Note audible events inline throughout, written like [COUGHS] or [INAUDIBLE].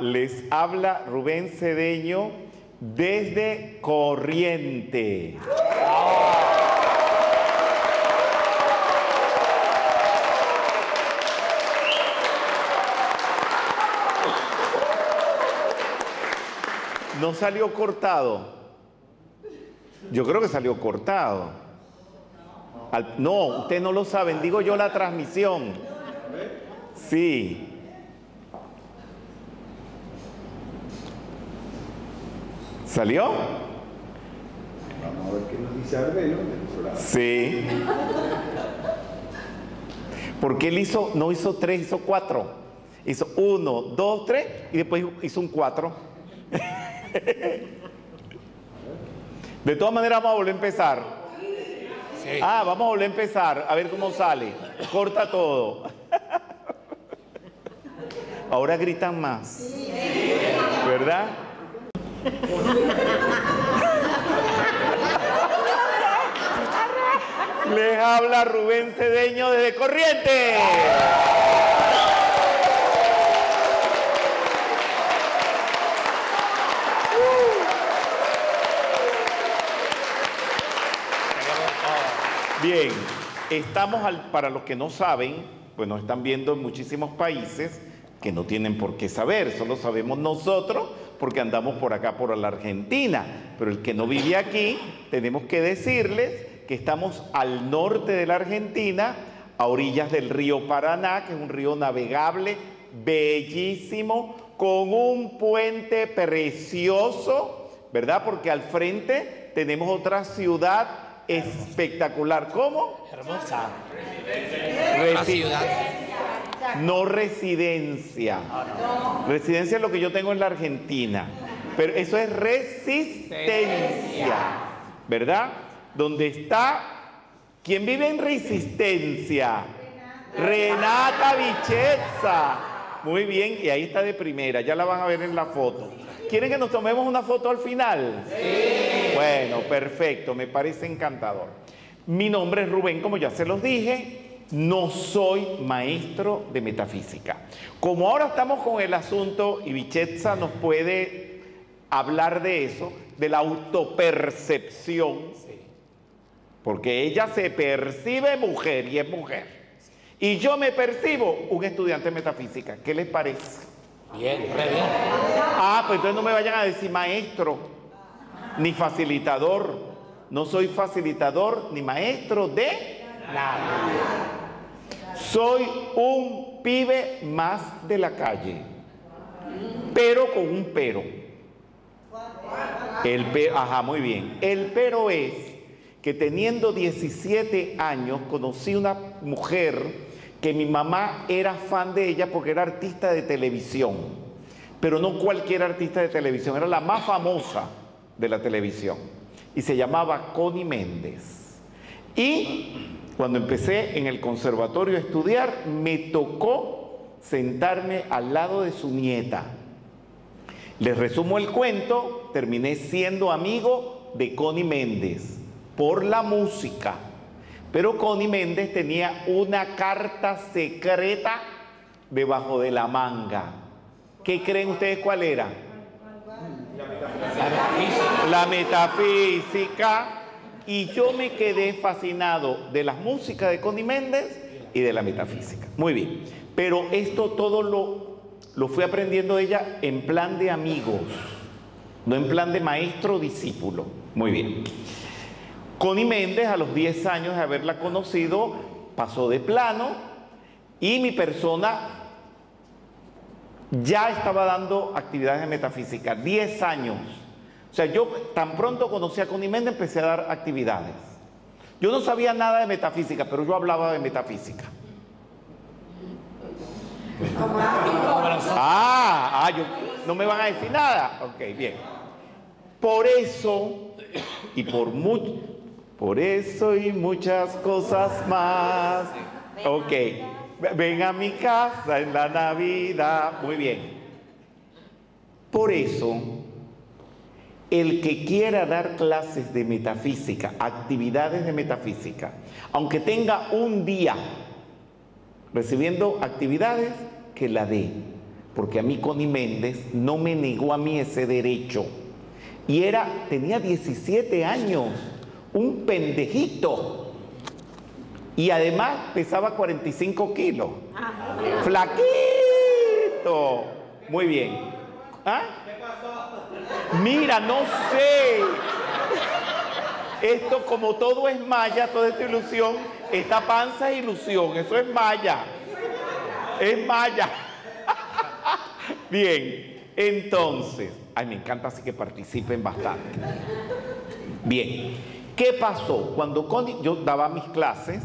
Les habla Rubén Cedeño desde Corriente. No salió cortado. Yo creo que salió cortado. No, ustedes no lo saben, digo yo la transmisión. Sí. ¿Salió? Vamos a ver qué nos dice Arbelo. Sí. Porque él hizo, no hizo tres, hizo cuatro. Hizo uno, dos, tres y después hizo un cuatro. [LAUGHS] De todas maneras vamos a volver a empezar. Ah, vamos a volver a empezar, a ver cómo sale. Corta todo. [LAUGHS] Ahora gritan más. ¿Verdad? [LAUGHS] Les habla Rubén Cedeño desde Corriente. Bien, estamos al- para los que no saben, pues nos están viendo en muchísimos países que no tienen por qué saber, solo sabemos nosotros porque andamos por acá, por la Argentina. Pero el que no vive aquí, tenemos que decirles que estamos al norte de la Argentina, a orillas del río Paraná, que es un río navegable, bellísimo, con un puente precioso, ¿verdad? Porque al frente tenemos otra ciudad espectacular. ¿Cómo? Hermosa. Resi- ciudad. No residencia. Residencia es lo que yo tengo en la Argentina. Pero eso es resistencia. ¿Verdad? Donde está. ¿Quién vive en resistencia? Renata Vichezza. Muy bien, y ahí está de primera, ya la van a ver en la foto. ¿Quieren que nos tomemos una foto al final? Sí. Bueno, perfecto, me parece encantador. Mi nombre es Rubén, como ya se los dije, no soy maestro de metafísica. Como ahora estamos con el asunto, y Vichezza nos puede hablar de eso, de la autopercepción, porque ella se percibe mujer y es mujer. Y yo me percibo un estudiante de metafísica. ¿Qué les parece? Bien, bien. Ah, pues entonces no me vayan a decir maestro, ni facilitador. No soy facilitador ni maestro de Nada. Soy un pibe más de la calle, pero con un pero. El pero, ajá, muy bien. El pero es que teniendo 17 años conocí una mujer que mi mamá era fan de ella porque era artista de televisión, pero no cualquier artista de televisión, era la más famosa de la televisión y se llamaba Connie Méndez. Y cuando empecé en el conservatorio a estudiar, me tocó sentarme al lado de su nieta. Les resumo el cuento, terminé siendo amigo de Connie Méndez por la música. Pero Connie Méndez tenía una carta secreta debajo de la manga. ¿Qué creen ustedes cuál era? La metafísica. Y yo me quedé fascinado de las músicas de Connie Méndez y de la metafísica. Muy bien. Pero esto todo lo, lo fui aprendiendo ella en plan de amigos, no en plan de maestro-discípulo. Muy bien. Connie Méndez, a los 10 años de haberla conocido, pasó de plano y mi persona ya estaba dando actividades de metafísica. 10 años. O sea, yo tan pronto conocí a Connie empecé a dar actividades. Yo no sabía nada de metafísica, pero yo hablaba de metafísica. Ah, ah, yo, no me van a decir nada. Ok, bien. Por eso, y por mucho, por eso y muchas cosas más. Ok, ven a mi casa en la Navidad. Muy bien. Por eso, el que quiera dar clases de metafísica, actividades de metafísica, aunque tenga un día recibiendo actividades, que la dé. porque a mí Connie Méndez no me negó a mí ese derecho. Y era, tenía 17 años, un pendejito. Y además pesaba 45 kilos. Flaquito. Muy bien. ¿Ah? Mira, no sé. Esto como todo es maya, toda esta ilusión, esta panza es ilusión, eso es maya. Es maya. [LAUGHS] Bien, entonces, ay, me encanta así que participen bastante. Bien, ¿qué pasó? Cuando Connie, yo daba mis clases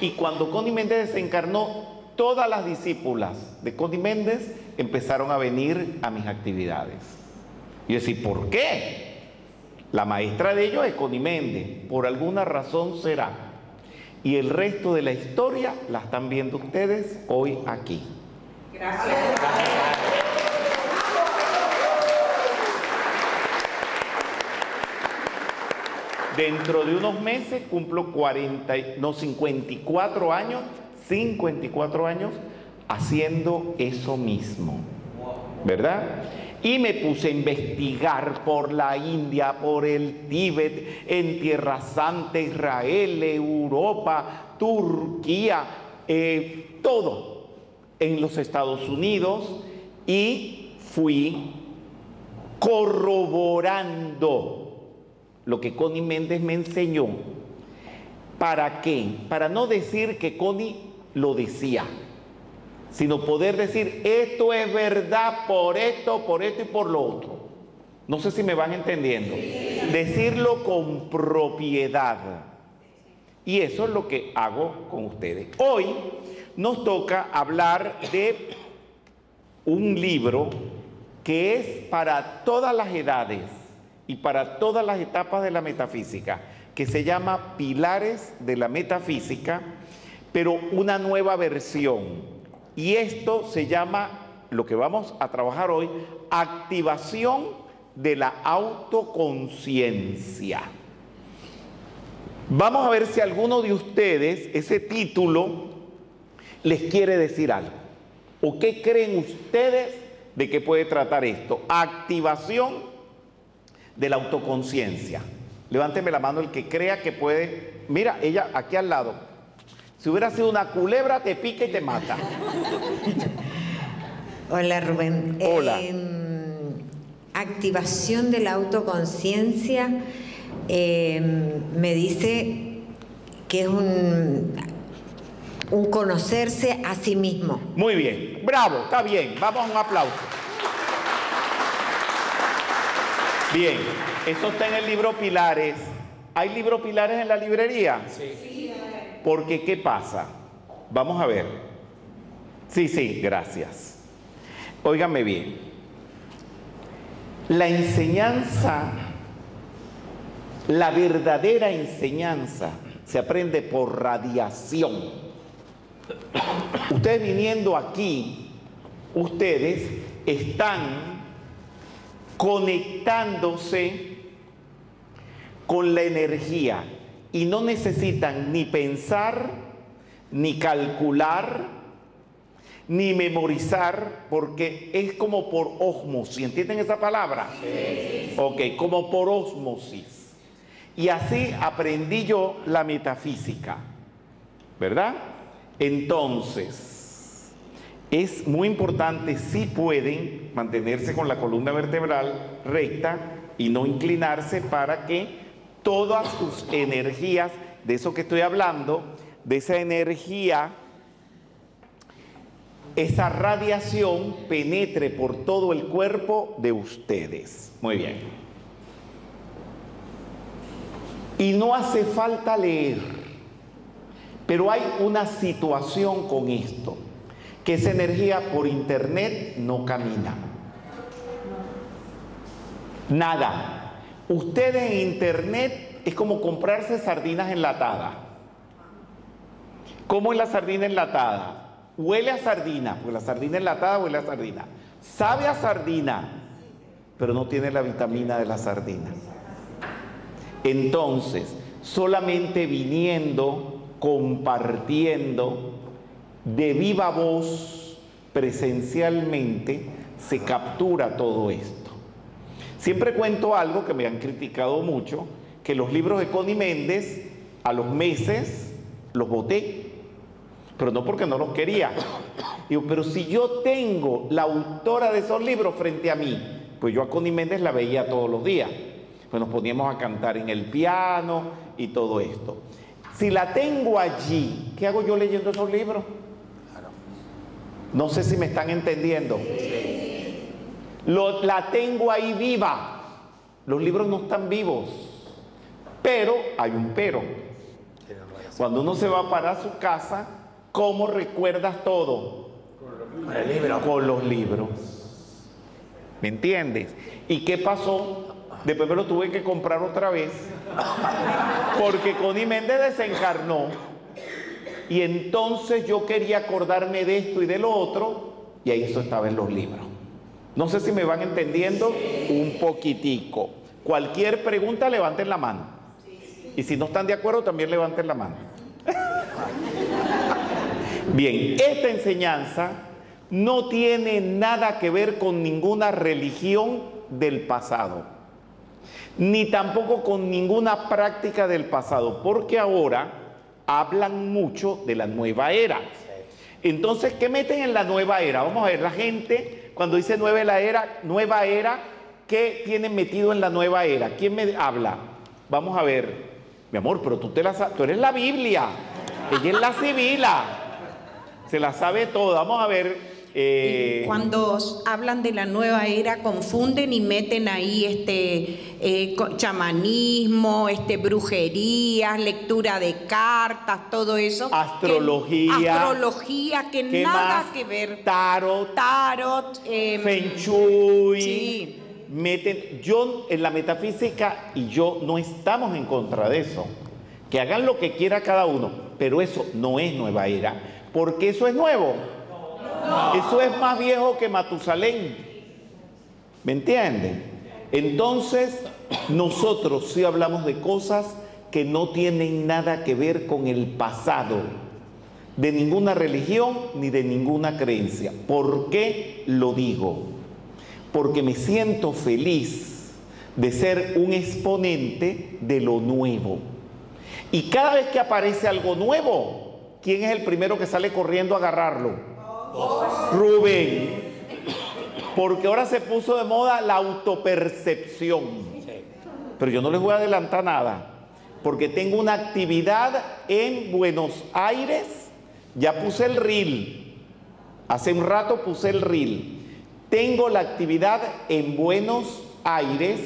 y cuando Connie Méndez desencarnó, todas las discípulas de Connie Méndez empezaron a venir a mis actividades. Y yo decía, ¿por qué? La maestra de ellos es Connie Méndez, por alguna razón será. Y el resto de la historia la están viendo ustedes hoy aquí. Gracias. Dentro de unos meses cumplo 40, no 54 años, 54 años haciendo eso mismo. ¿Verdad? Y me puse a investigar por la India, por el Tíbet, en Tierra Santa, Israel, Europa, Turquía, eh, todo en los Estados Unidos y fui corroborando lo que Connie Méndez me enseñó. ¿Para qué? Para no decir que Connie lo decía, sino poder decir, esto es verdad por esto, por esto y por lo otro. No sé si me van entendiendo. Decirlo con propiedad. Y eso es lo que hago con ustedes. Hoy nos toca hablar de un libro que es para todas las edades y para todas las etapas de la metafísica, que se llama Pilares de la Metafísica, pero una nueva versión. Y esto se llama, lo que vamos a trabajar hoy, activación de la autoconciencia. Vamos a ver si alguno de ustedes ese título les quiere decir algo. ¿O qué creen ustedes de que puede tratar esto? Activación de la autoconciencia. Levánteme la mano el que crea que puede. Mira, ella aquí al lado. Si hubiera sido una culebra, te pica y te mata. [LAUGHS] Hola Rubén. Hola. Em, activación de la autoconciencia em, me dice que es un, un conocerse a sí mismo. Muy bien, bravo, está bien. Vamos a un aplauso. Bien, eso está en el libro Pilares. ¿Hay libro Pilares en la librería? Sí. Porque, ¿qué pasa? Vamos a ver. Sí, sí, gracias. Óigame bien. La enseñanza, la verdadera enseñanza, se aprende por radiación. Ustedes viniendo aquí, ustedes están conectándose con la energía y no necesitan ni pensar, ni calcular, ni memorizar, porque es como por osmosis. ¿Entienden esa palabra? Sí. Ok, como por osmosis. Y así aprendí yo la metafísica, ¿verdad? Entonces, es muy importante si pueden mantenerse con la columna vertebral recta y no inclinarse para que todas sus energías, de eso que estoy hablando, de esa energía, esa radiación penetre por todo el cuerpo de ustedes. Muy bien. Y no hace falta leer, pero hay una situación con esto que esa energía por internet no camina. Nada. Ustedes en internet es como comprarse sardinas enlatadas. ¿Cómo es la sardina enlatada? Huele a sardina, porque la sardina enlatada huele a sardina. Sabe a sardina, pero no tiene la vitamina de la sardina. Entonces, solamente viniendo, compartiendo, de viva voz, presencialmente se captura todo esto. Siempre cuento algo que me han criticado mucho, que los libros de Connie Méndez a los meses los boté, pero no porque no los quería. Digo, pero si yo tengo la autora de esos libros frente a mí, pues yo a Connie Méndez la veía todos los días. Pues nos poníamos a cantar en el piano y todo esto. Si la tengo allí, ¿qué hago yo leyendo esos libros? No sé si me están entendiendo. Lo, la tengo ahí viva. Los libros no están vivos. Pero hay un pero. Cuando uno se va para su casa, ¿cómo recuerdas todo? Con el libro. Con los libros. ¿Me entiendes? ¿Y qué pasó? Después me lo tuve que comprar otra vez. Porque Connie Méndez desencarnó. Y entonces yo quería acordarme de esto y de lo otro. Y ahí eso estaba en los libros. No sé si me van entendiendo un poquitico. Cualquier pregunta, levanten la mano. Y si no están de acuerdo, también levanten la mano. [LAUGHS] Bien, esta enseñanza no tiene nada que ver con ninguna religión del pasado, ni tampoco con ninguna práctica del pasado, porque ahora hablan mucho de la nueva era. Entonces, ¿qué meten en la nueva era? Vamos a ver, la gente cuando dice nueva era, nueva era, ¿qué tienen metido en la nueva era? ¿Quién me habla? Vamos a ver, mi amor, pero tú, te la, tú eres la Biblia, ella es la civila, se la sabe toda. Vamos a ver. Eh, Cuando hablan de la nueva era, confunden y meten ahí este eh, chamanismo, este brujerías, lectura de cartas, todo eso. que- Astrología. astrología que ¿qué nada más? que ver. Tarot, Tarot, em, Feng Shui. Sí. Meten, yo en la metafísica y yo no estamos en contra de eso. Que hagan lo que quiera cada uno, pero eso no es nueva era, porque eso es nuevo. Eso es más viejo que Matusalén. ¿Me entienden? Entonces, nosotros sí hablamos de cosas que no tienen nada que ver con el pasado, de ninguna religión ni de ninguna creencia. ¿Por qué lo digo? Porque me siento feliz de ser un exponente de lo nuevo. Y cada vez que aparece algo nuevo, ¿quién es el primero que sale corriendo a agarrarlo? Rubén. Porque ahora se puso de moda la autopercepción. Pero yo no les voy a adelantar nada. Porque tengo una actividad en Buenos Aires. Ya puse el reel. Hace un rato puse el reel. Tengo la actividad en Buenos Aires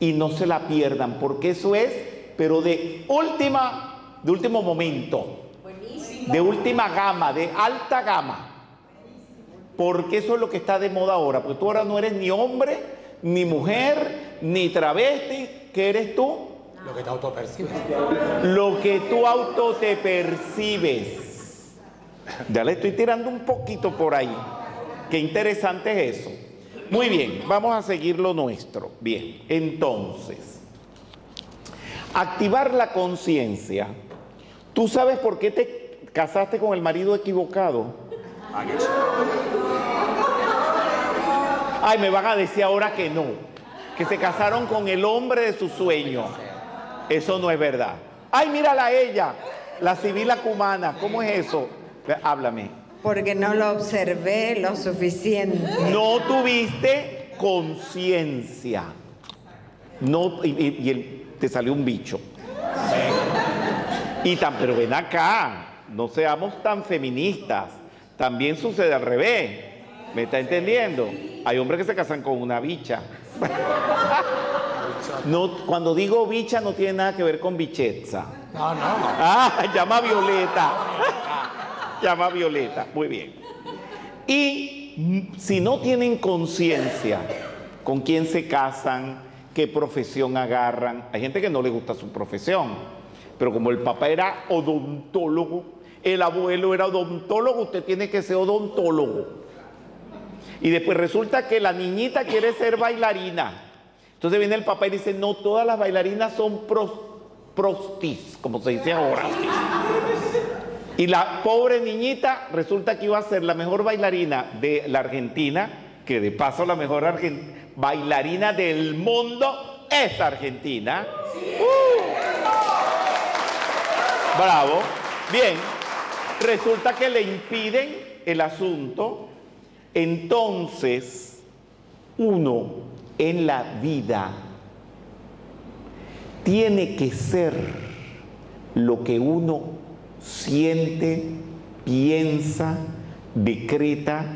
y no se la pierdan, porque eso es, pero de última, de último momento, de última gama, de alta gama. Porque eso es lo que está de moda ahora, porque tú ahora no eres ni hombre, ni mujer, ni travesti, ¿qué eres tú? Lo que te autopercibes. Lo que tú auto te percibes. Ya le estoy tirando un poquito por ahí. Qué interesante es eso. Muy bien, vamos a seguir lo nuestro. Bien, entonces, activar la conciencia. ¿Tú sabes por qué te casaste con el marido equivocado? Ay, me van a decir ahora que no, que se casaron con el hombre de su sueño. Eso no es verdad. Ay, mírala a ella, la civila cumana, ¿cómo es eso? Háblame. Porque no lo observé lo suficiente. No tuviste conciencia. No, y, y- y el- te salió un bicho. Y tan, pero ven acá, no seamos tan feministas. También sucede al revés. ¿Me está entendiendo? Hay hombres que se casan con una bicha. [LAUGHS] No, cuando digo bicha no tiene nada que ver con bicheza. No, no. [LAUGHS] Ah, llama a Violeta. [LAUGHS] llama a Violeta. Muy bien. Y si no tienen conciencia con quién se casan, qué profesión agarran, hay gente que no le gusta su profesión, pero como el papá era odontólogo, el abuelo era odontólogo, usted tiene que ser odontólogo. Y después resulta que la niñita quiere ser bailarina. Entonces viene el papá y dice, no, todas las bailarinas son pros- prostis, como se dice ahora. Y la pobre niñita resulta que iba a ser la mejor bailarina de la Argentina, que de paso la mejor argen- bailarina del mundo es Argentina. ¡Uh! Bravo. Bien. Resulta que le impiden el asunto. Entonces, uno en la vida tiene que ser lo que uno siente, piensa, decreta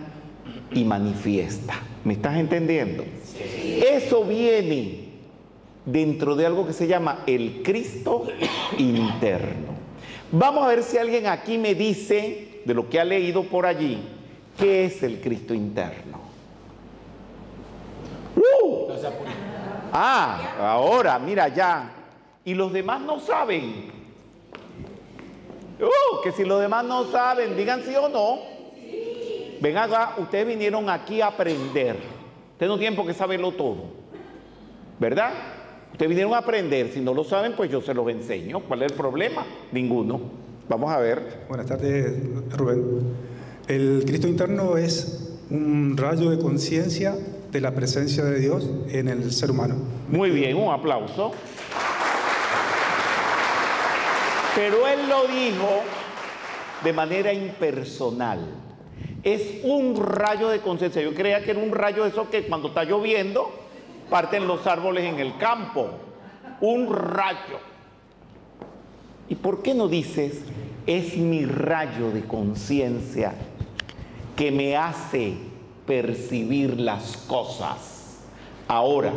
y manifiesta. ¿Me estás entendiendo? Eso viene dentro de algo que se llama el Cristo interno. Vamos a ver si alguien aquí me dice, de lo que ha leído por allí, qué es el Cristo interno. ¡Uh! Ah, ahora, mira ya. Y los demás no saben. Uh, que si los demás no saben, digan sí o no. Ven acá, ustedes vinieron aquí a aprender. Ustedes no tienen por qué saberlo todo. ¿Verdad? Ustedes vinieron a aprender. Si no lo saben, pues yo se los enseño. ¿Cuál es el problema? Ninguno. Vamos a ver. Buenas tardes, Rubén. El Cristo interno es un rayo de conciencia de la presencia de Dios en el ser humano. Muy bien, un aplauso. Pero él lo dijo de manera impersonal. Es un rayo de conciencia. Yo creía que era un rayo de eso que cuando está lloviendo parten los árboles en el campo. Un rayo. ¿Y por qué no dices, es mi rayo de conciencia que me hace percibir las cosas? Ahora,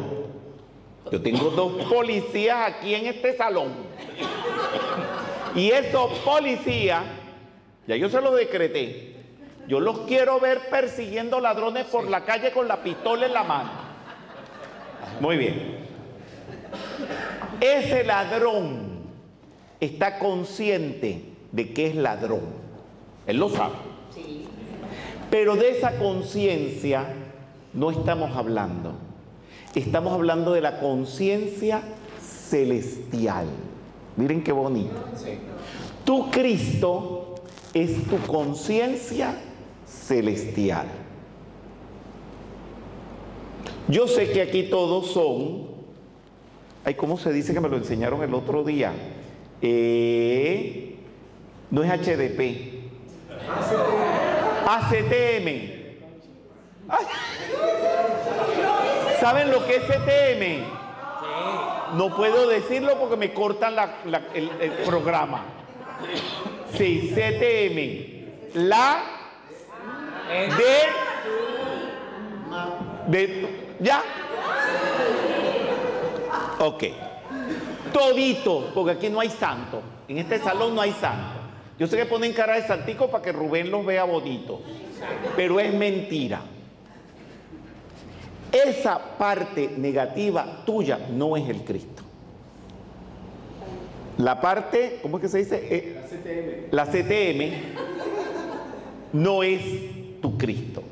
yo tengo dos policías aquí en este salón. Y esos policías, ya yo se los decreté, yo los quiero ver persiguiendo ladrones por la calle con la pistola en la mano. Muy bien. Ese ladrón está consciente de que es ladrón. Él lo sabe. Pero de esa conciencia no estamos hablando. Estamos hablando de la conciencia celestial. Miren qué bonito. Sí. Tu Cristo es tu conciencia celestial. Yo sé que aquí todos son, ay, ¿cómo se dice que me lo enseñaron el otro día? Eh, no es HDP. ACTM. ¿Saben lo que es CTM? No puedo decirlo porque me cortan la- la- el, el programa. Sí, CTM. La de, de. ¿Ya? Ok. Todito, porque aquí no hay santo. En este salón no hay santo. Yo sé que ponen cara de santico para que Rubén los vea bonitos. Pero es mentira. Esa parte negativa tuya no es el Cristo. La parte, ¿cómo es que se dice? Eh, la CTM no es tu Cristo,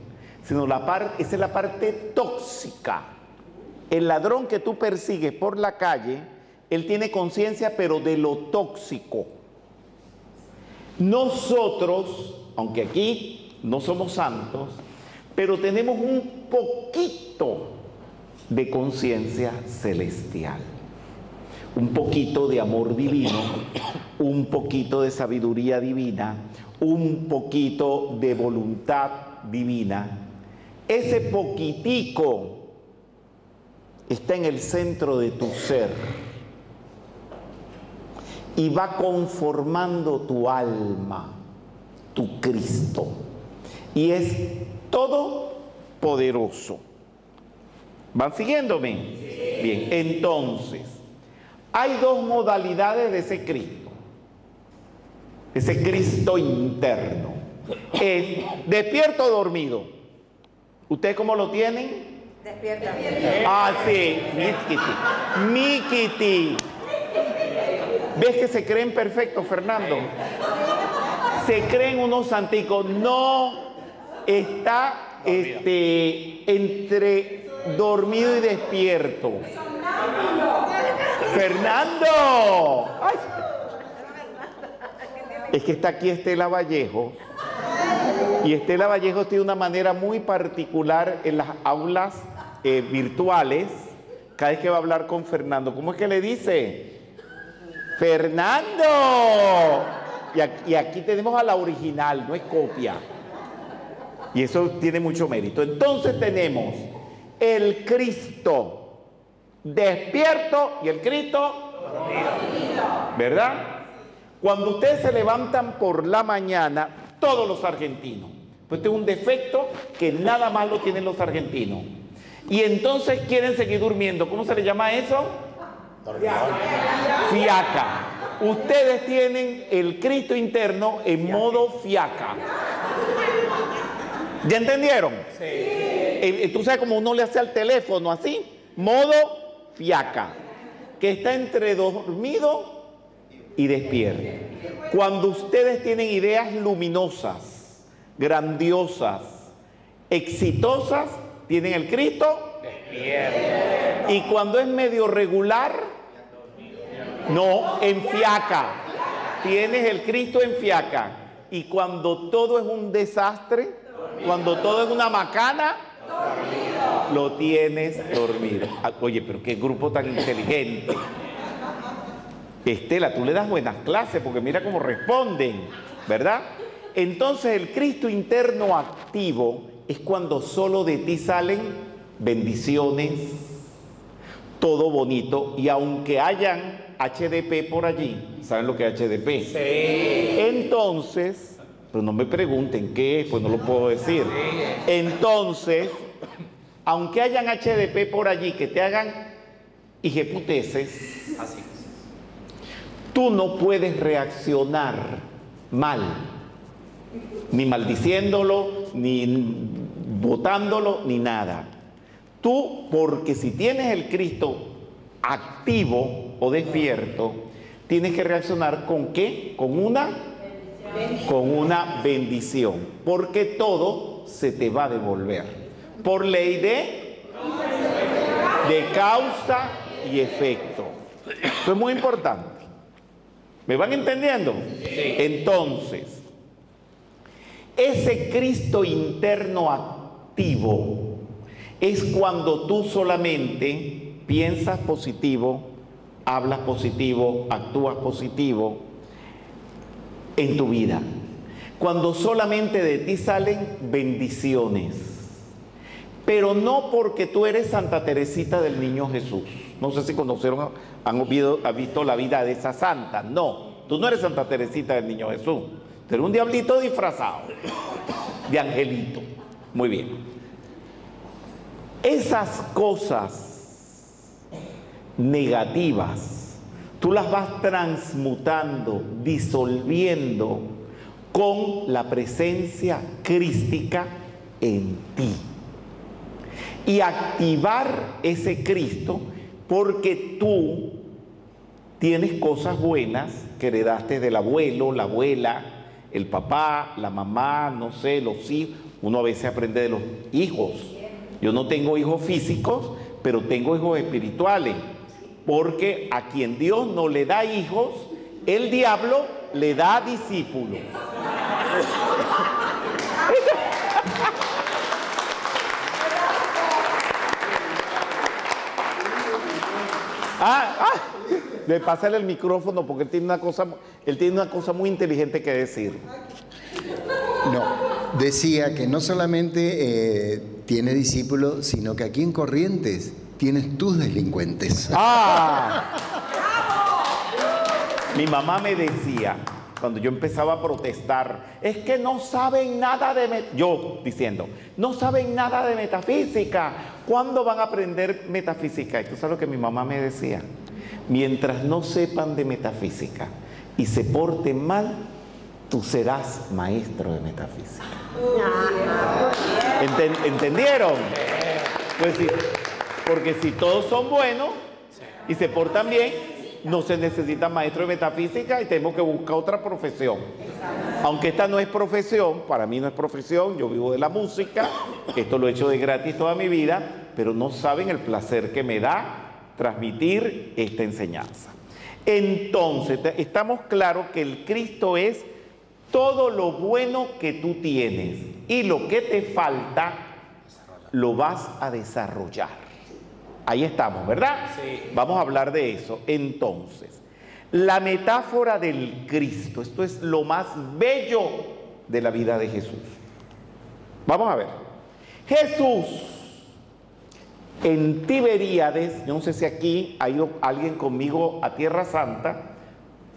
sino la parte, esa es la parte tóxica. El ladrón que tú persigues por la calle, él tiene conciencia, pero de lo tóxico. Nosotros, aunque aquí no somos santos, pero tenemos un poquito de conciencia celestial, un poquito de amor divino, un poquito de sabiduría divina, un poquito de voluntad divina. Ese poquitico está en el centro de tu ser y va conformando tu alma, tu Cristo. Y es todo poderoso. ¿Van siguiéndome? Bien, entonces, hay dos modalidades de ese Cristo. Ese Cristo interno. Es despierto o dormido. ¿Ustedes cómo lo tienen? Despierta. Ah, sí, Mikiti. Mikiti. ¿Ves que se creen perfectos, Fernando? Se creen unos santicos. No está este, entre dormido y despierto. Fernando. Ay. es que está aquí Estela Vallejo. Y Estela Vallejo tiene una manera muy particular en las aulas eh, virtuales, cada vez que va a hablar con Fernando. ¿Cómo es que le dice? Fernando. Y aquí tenemos a la original, no es copia. Y eso tiene mucho mérito. Entonces tenemos el Cristo despierto y el Cristo ¿verdad? Cuando ustedes se levantan por la mañana, todos los argentinos, pues este es un defecto que nada más lo tienen los argentinos. Y entonces quieren seguir durmiendo. ¿Cómo se le llama eso? Fiaca. Ustedes tienen el Cristo interno en modo fiaca. ¿Ya entendieron? Sí. Eh, Tú sabes cómo uno le hace al teléfono así, modo fiaca, que está entre dormido y despierto. Cuando ustedes tienen ideas luminosas, grandiosas, exitosas, tienen el Cristo despierto. Y cuando es medio regular, no, en fiaca. Tienes el Cristo en fiaca. Y cuando todo es un desastre, cuando todo es una macana, lo tienes dormido. Ah, Oye, pero qué grupo tan inteligente. Estela, tú le das buenas clases porque mira cómo responden, ¿verdad? Entonces el Cristo interno activo es cuando solo de ti salen bendiciones, todo bonito, y aunque hayan HDP por allí, ¿saben lo que es HDP? Sí. Entonces, pero no me pregunten qué es, pues no lo puedo decir. Entonces, aunque hayan HDP por allí que te hagan hijeputeces, tú no puedes reaccionar mal, ni maldiciéndolo, ni votándolo, ni nada. Tú, porque si tienes el Cristo activo o despierto, tienes que reaccionar con qué? Con una con una bendición, porque todo se te va a devolver por ley de de causa y efecto. Eso es muy importante. ¿Me van entendiendo? Entonces, ese Cristo interno activo es cuando tú solamente piensas positivo, hablas positivo, actúas positivo en tu vida. Cuando solamente de ti salen bendiciones. Pero no porque tú eres Santa Teresita del Niño Jesús. No sé si conocieron, han han visto la vida de esa santa. No, tú no eres Santa Teresita del Niño Jesús. Tú eres un diablito disfrazado de angelito. Muy bien. Esas cosas negativas, tú las vas transmutando, disolviendo con la presencia crística en ti. Y activar ese Cristo porque tú tienes cosas buenas que heredaste del abuelo, la abuela, el papá, la mamá, no sé, los hijos. Uno a veces aprende de los hijos. Yo no tengo hijos físicos, pero tengo hijos espirituales. Porque a quien Dios no le da hijos, el diablo le da discípulos. Ah, ah, de el micrófono porque él tiene una cosa, él tiene una cosa muy inteligente que decir. No, decía que no solamente eh, tiene discípulos, sino que aquí en Corrientes tienes tus delincuentes. ¡Ah! Mi mamá me decía, cuando yo empezaba a protestar, es que no saben nada de... met-". Yo diciendo, no saben nada de metafísica. ¿Cuándo van a aprender metafísica? Y tú sabes lo que mi mamá me decía. Mientras no sepan de metafísica y se porten mal, tú serás maestro de metafísica. Enten- ¿Entendieron? Pues sí, porque si todos son buenos y se portan bien, no se necesita maestro de metafísica y tenemos que buscar otra profesión. Aunque esta no es profesión, para mí no es profesión, yo vivo de la música, esto lo he hecho de gratis toda mi vida, pero no saben el placer que me da transmitir esta enseñanza. Entonces, estamos claros que el Cristo es todo lo bueno que tú tienes y lo que te falta, lo vas a desarrollar. Ahí estamos, ¿verdad? Sí. Vamos a hablar de eso. Entonces, la metáfora del Cristo, esto es lo más bello de la vida de Jesús. Vamos a ver. Jesús en Tiberíades, yo no sé si aquí ha ido alguien conmigo a Tierra Santa,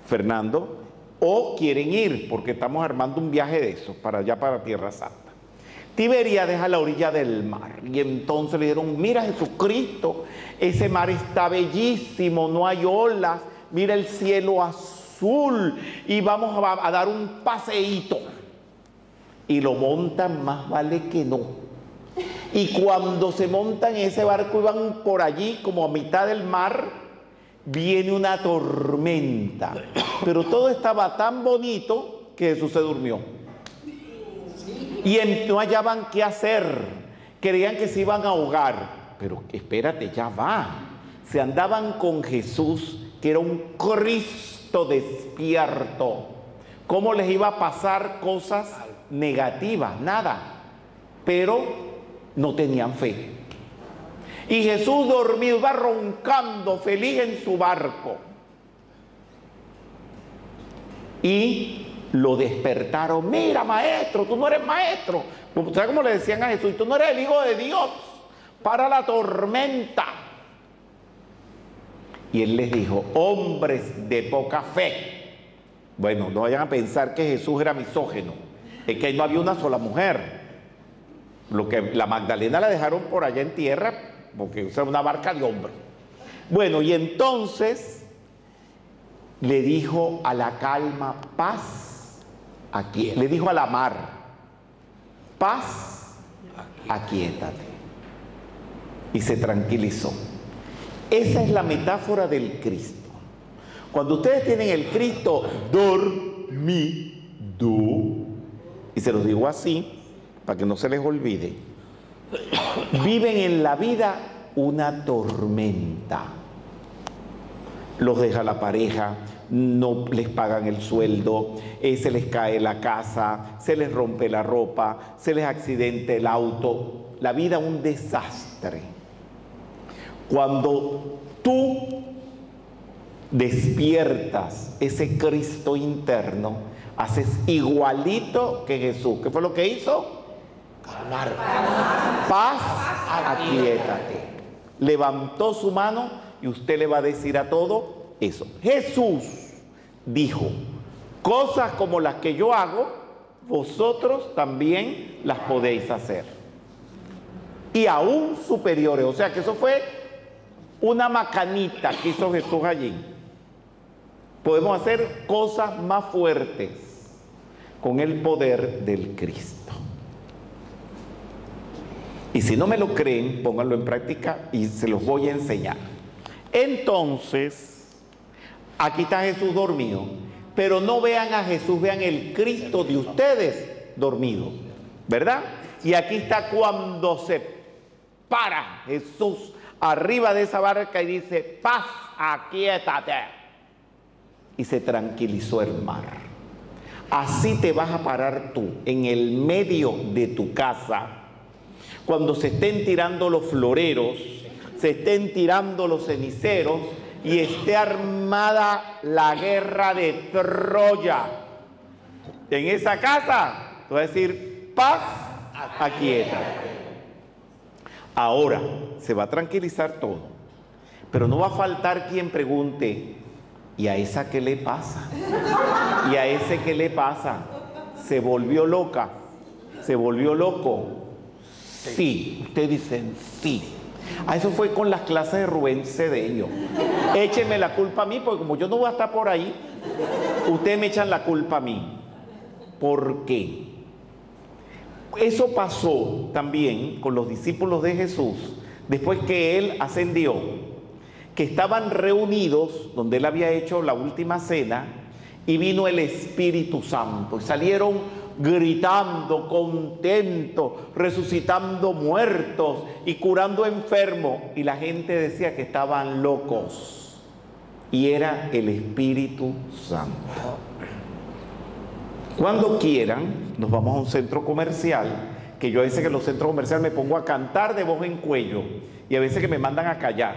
Fernando, o quieren ir, porque estamos armando un viaje de eso, para allá, para Tierra Santa. Tiberíades a la orilla del mar. Y entonces le dijeron, mira Jesucristo, ese mar está bellísimo, no hay olas, mira el cielo azul y vamos a, a dar un paseíto. Y lo montan, más vale que no. Y cuando se montan ese barco y van por allí, como a mitad del mar, viene una tormenta. Pero todo estaba tan bonito que Jesús se durmió. Y no hallaban qué hacer. Creían que se iban a ahogar. Pero espérate, ya va. Se andaban con Jesús, que era un Cristo despierto. ¿Cómo les iba a pasar cosas negativas? Nada. Pero no tenían fe. Y Jesús dormido, iba roncando, feliz en su barco. Y lo despertaron. Mira, maestro, tú no eres maestro. ¿Sabes cómo le decían a Jesús? Tú no eres el Hijo de Dios. Para la tormenta. Y él les dijo, hombres de poca fe. Bueno, no vayan a pensar que Jesús era misógeno. Es que ahí no había una sola mujer. Lo que la Magdalena la dejaron por allá en tierra porque era una barca de hombre. Bueno, y entonces le dijo a la calma, paz, Le dijo a la mar, paz, aquíétate. Y se tranquilizó. Esa es la metáfora del Cristo. Cuando ustedes tienen el Cristo dormido, y se los digo así, para que no se les olvide, viven en la vida una tormenta. Los deja la pareja, no les pagan el sueldo, eh, se les cae la casa, se les rompe la ropa, se les accidente el auto. La vida un desastre. Cuando tú despiertas ese Cristo interno, haces igualito que Jesús. ¿Qué fue lo que hizo? Calmar. Paz, aquíétate. Levantó su mano y usted le va a decir a todo eso. Jesús dijo, cosas como las que yo hago, vosotros también las podéis hacer. Y aún superiores. O sea que eso fue una macanita que hizo Jesús allí. Podemos hacer cosas más fuertes con el poder del Cristo. Y si no me lo creen, pónganlo en práctica y se los voy a enseñar. Entonces, aquí está Jesús dormido, pero no vean a Jesús, vean el Cristo de ustedes dormido, ¿verdad? Y aquí está cuando se para Jesús arriba de esa barca y dice, paz, aquíétate. Y se tranquilizó el mar. Así te vas a parar tú en el medio de tu casa cuando se estén tirando los floreros, se estén tirando los ceniceros y esté armada la guerra de Troya. En esa casa, tú vas a decir, paz, aquíétate. Ahora se va a tranquilizar todo, pero no va a faltar quien pregunte, ¿y a esa qué le pasa? ¿Y a ese qué le pasa? ¿Se volvió loca? ¿Se volvió loco? Sí, ustedes dicen sí. A eso fue con las clases de Rubén Cedeño. Échenme la culpa a mí, porque como yo no voy a estar por ahí, ustedes me echan la culpa a mí. ¿Por qué? Eso pasó también con los discípulos de Jesús después que él ascendió, que estaban reunidos donde él había hecho la última cena y vino el Espíritu Santo y salieron gritando, contentos, resucitando muertos y curando enfermos. Y la gente decía que estaban locos. Y era el Espíritu Santo. Cuando quieran, nos vamos a un centro comercial, que yo a veces que en los centros comerciales me pongo a cantar de voz en cuello y a veces que me mandan a callar.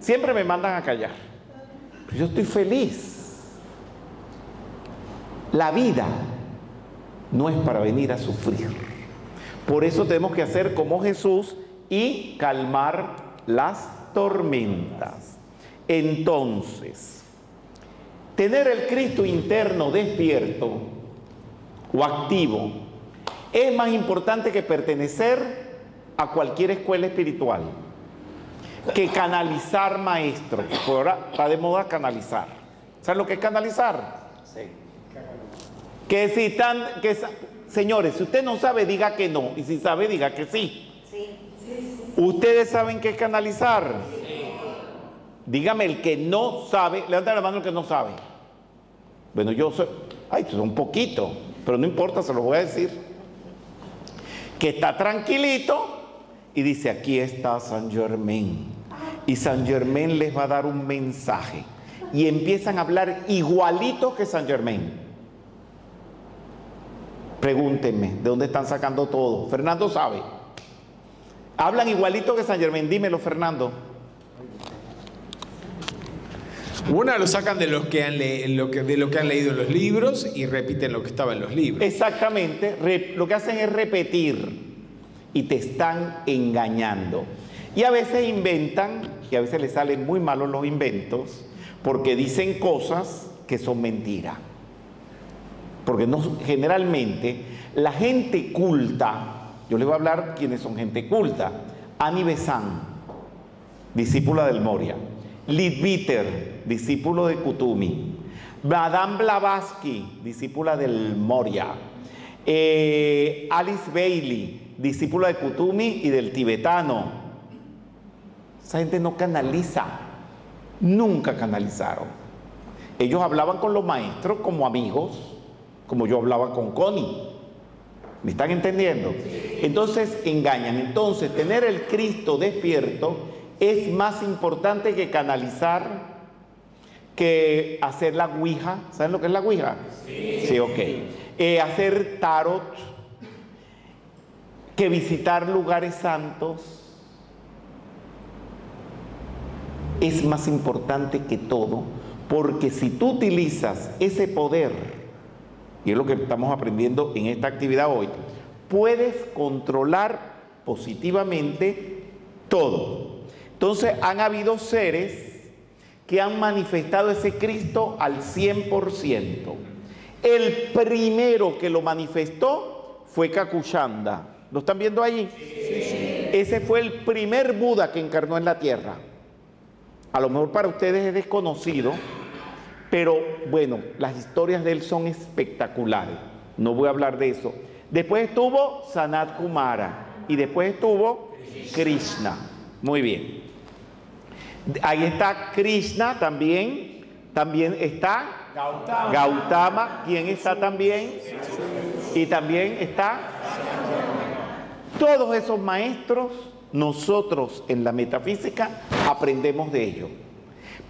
Siempre me mandan a callar. Pero yo estoy feliz. La vida no es para venir a sufrir. Por eso tenemos que hacer como Jesús y calmar las tormentas. Entonces, tener el Cristo interno despierto o activo es más importante que pertenecer a cualquier escuela espiritual, que canalizar maestros. Por ahora está de moda canalizar. ¿Saben lo que es canalizar? Sí. Que si están, que, señores, si usted no sabe, diga que no. Y si sabe, diga que sí. ¿Ustedes saben qué es canalizar? Dígame el que no sabe, levanta la mano el que no sabe. Bueno, yo soy, ay, un poquito, pero no importa, se lo voy a decir. Que está tranquilito y dice, aquí está San Germain. Y San Germain les va a dar un mensaje. Y empiezan a hablar igualito que San Germain. Pregúntenme, ¿de dónde están sacando todo? Fernando sabe. Hablan igualito que San Germain. Dímelo, Fernando. Una lo sacan de, los que han le- lo que, de lo que han leído en los libros y repiten lo que estaba en los libros. Exactamente, re- lo que hacen es repetir y te están engañando. Y a veces inventan, y a veces les salen muy malos los inventos, porque dicen cosas que son mentiras. Porque generalmente la gente culta, yo les voy a hablar quiénes son gente culta, Annie Besant, discípula del Moria, Lidviter, discípulo de Kutumi, Madame Blavatsky, discípula del Moria, eh, Alice Bailey, discípula de Kutumi y del tibetano. Esa gente no canaliza, nunca canalizaron. Ellos hablaban con los maestros como amigos, como yo hablaba con Connie. ¿Me están entendiendo? Entonces engañan. Entonces tener el Cristo despierto es más importante que canalizar, que hacer la Ouija. ¿Saben lo que es la Ouija? Sí. Sí, ok. Eh, hacer tarot, que visitar lugares santos. Es más importante que todo, porque si tú utilizas ese poder, y es lo que estamos aprendiendo en esta actividad hoy, puedes controlar positivamente todo. Entonces han habido seres que han manifestado ese Cristo al 100%. El primero que lo manifestó fue Kakushanda. ¿Lo están viendo ahí? Ese fue el primer Buda que encarnó en la tierra. A lo mejor para ustedes es desconocido, pero bueno, las historias de él son espectaculares. No voy a hablar de eso. Después estuvo Sanat Kumara y después estuvo Krishna. Muy bien. Ahí está Krishna también. También está Gautama. ¿Quién está también? Y también está todos esos maestros. Nosotros en la metafísica aprendemos de ellos.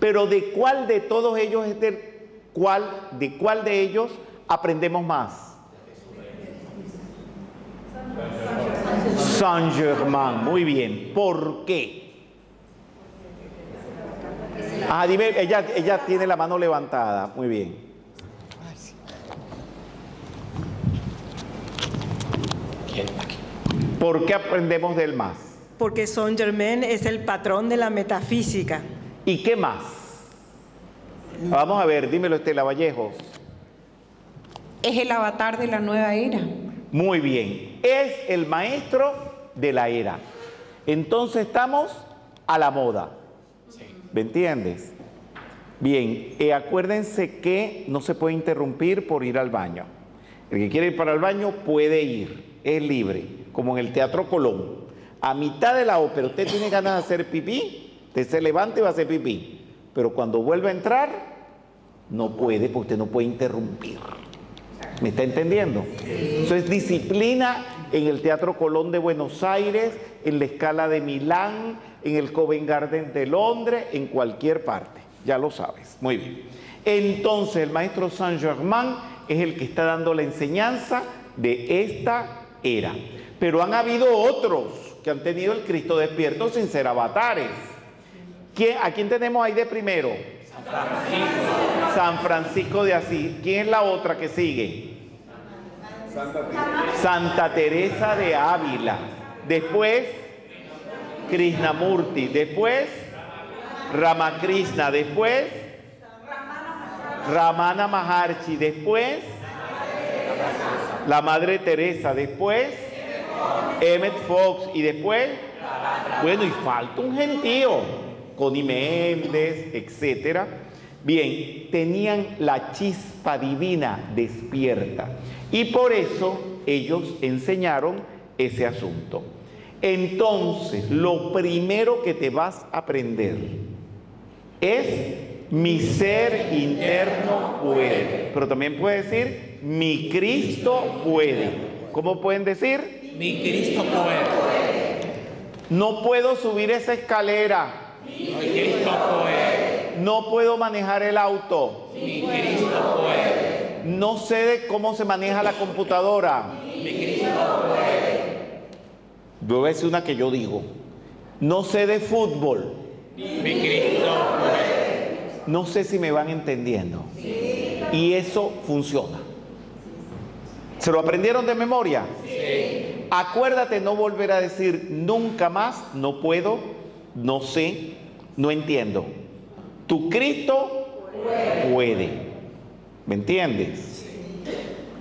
Pero ¿de cuál de todos ellos es del cuál, de cuál de ellos aprendemos más? Saint Germain, muy bien. ¿Por qué? Ah, dime, ella, ella tiene la mano levantada. Muy bien. ¿Por qué aprendemos de él más? Porque Saint Germain es el patrón de la metafísica. ¿Y qué más? Vamos a ver, dímelo Estela Vallejo. Es el avatar de la nueva era. Muy bien, es el maestro de la era. Entonces estamos a la moda. ¿Me entiendes? Bien, eh, acuérdense que no se puede interrumpir por ir al baño. El que quiere ir para el baño puede ir, es libre, como en el Teatro Colón. A mitad de la ópera usted tiene ganas de hacer pipí, usted se levanta y va a hacer pipí. Pero cuando vuelva a entrar, no puede, porque usted no puede interrumpir. ¿Me está entendiendo? Eso es disciplina en el Teatro Colón de Buenos Aires, en la Escala de Milán, en el Covent Garden de Londres, en cualquier parte. Ya lo sabes. Muy bien. Entonces el maestro Saint Germain es el que está dando la enseñanza de esta era. Pero han habido otros que han tenido el Cristo despierto sin ser avatares. ¿Quién- ¿A quién tenemos ahí de primero? San Francisco. San Francisco de Asís. ¿Quién es la otra que sigue? Santa Teresa de Ávila. Después, Krishnamurti. Después, Ramakrishna. Después, Ramana Maharshi. Después, la Madre Teresa. Después, Emmett Fox. Y después, bueno, y falta un gentío. Connie Méndez, etcétera. Bien, tenían la chispa divina despierta. Y por eso ellos enseñaron ese asunto. Entonces, lo primero que te vas a aprender es mi ser interno puede. Pero también puede decir mi Cristo puede. ¿Cómo pueden decir? Mi Cristo puede. No puedo subir esa escalera. Mi Cristo puede. No puedo manejar el auto. Mi Cristo puede. No sé de cómo se maneja la computadora. Mi Cristo puede. Voy a decir una que yo digo. No sé de fútbol. Mi Cristo puede. No sé si me van entendiendo. Y eso funciona. ¿Se lo aprendieron de memoria? Sí. Acuérdate no volver a decir nunca más, no puedo, no sé, no entiendo. Tu Cristo puede. ¿Me entiendes?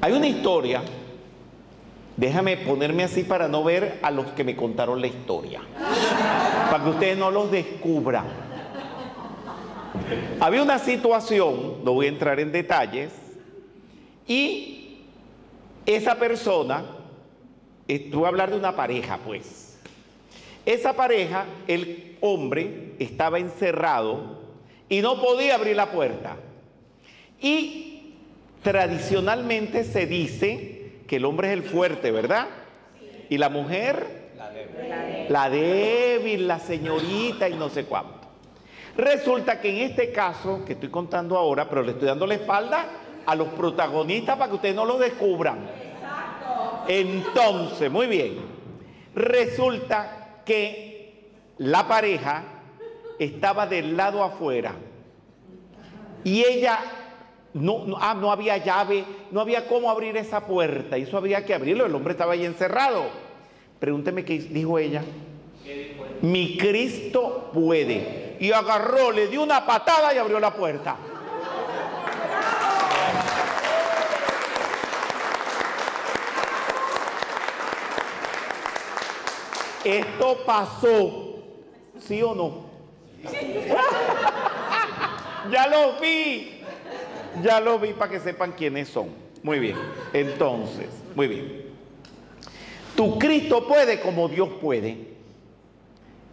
Hay una historia. Déjame ponerme así para no ver a los que me contaron la historia. Para que ustedes no los descubran. Había una situación, no voy a entrar en detalles, y esa persona, voy a hablar de una pareja, pues. Esa pareja, el hombre estaba encerrado y no podía abrir la puerta. Y tradicionalmente se dice que el hombre es el fuerte, ¿verdad? Y la mujer, la débil, la señorita y no sé cuánto. Resulta que en este caso que estoy contando ahora, pero le estoy dando la espalda a los protagonistas para que ustedes no lo descubran. Entonces, muy bien, resulta que la pareja estaba del lado afuera y ella no, no, ah, no había llave, no había cómo abrir esa puerta, y eso había que abrirlo, el hombre estaba ahí encerrado. Pregúnteme qué dijo ella. Mi Cristo puede. Y agarró, le dio una patada y abrió la puerta. Esto pasó, ¿sí o no? [LAUGHS] ya lo vi, ya lo vi para que sepan quiénes son. Muy bien, entonces, muy bien. Tu Cristo puede como Dios puede.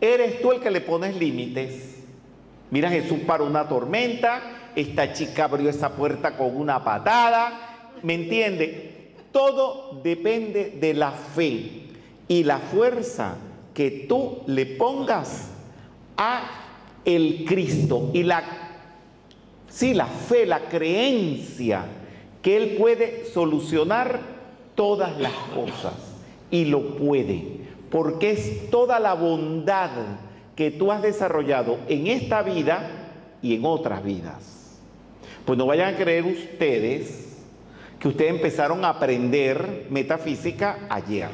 Eres tú el que le pones límites. Mira Jesús para una tormenta, esta chica abrió esa puerta con una patada. ¿Me entiende? Todo depende de la fe y la fuerza que tú le pongas a el Cristo y la sí, la fe, la creencia que él puede solucionar todas las cosas y lo puede, porque es toda la bondad que tú has desarrollado en esta vida y en otras vidas. Pues no vayan a creer ustedes que ustedes empezaron a aprender metafísica ayer.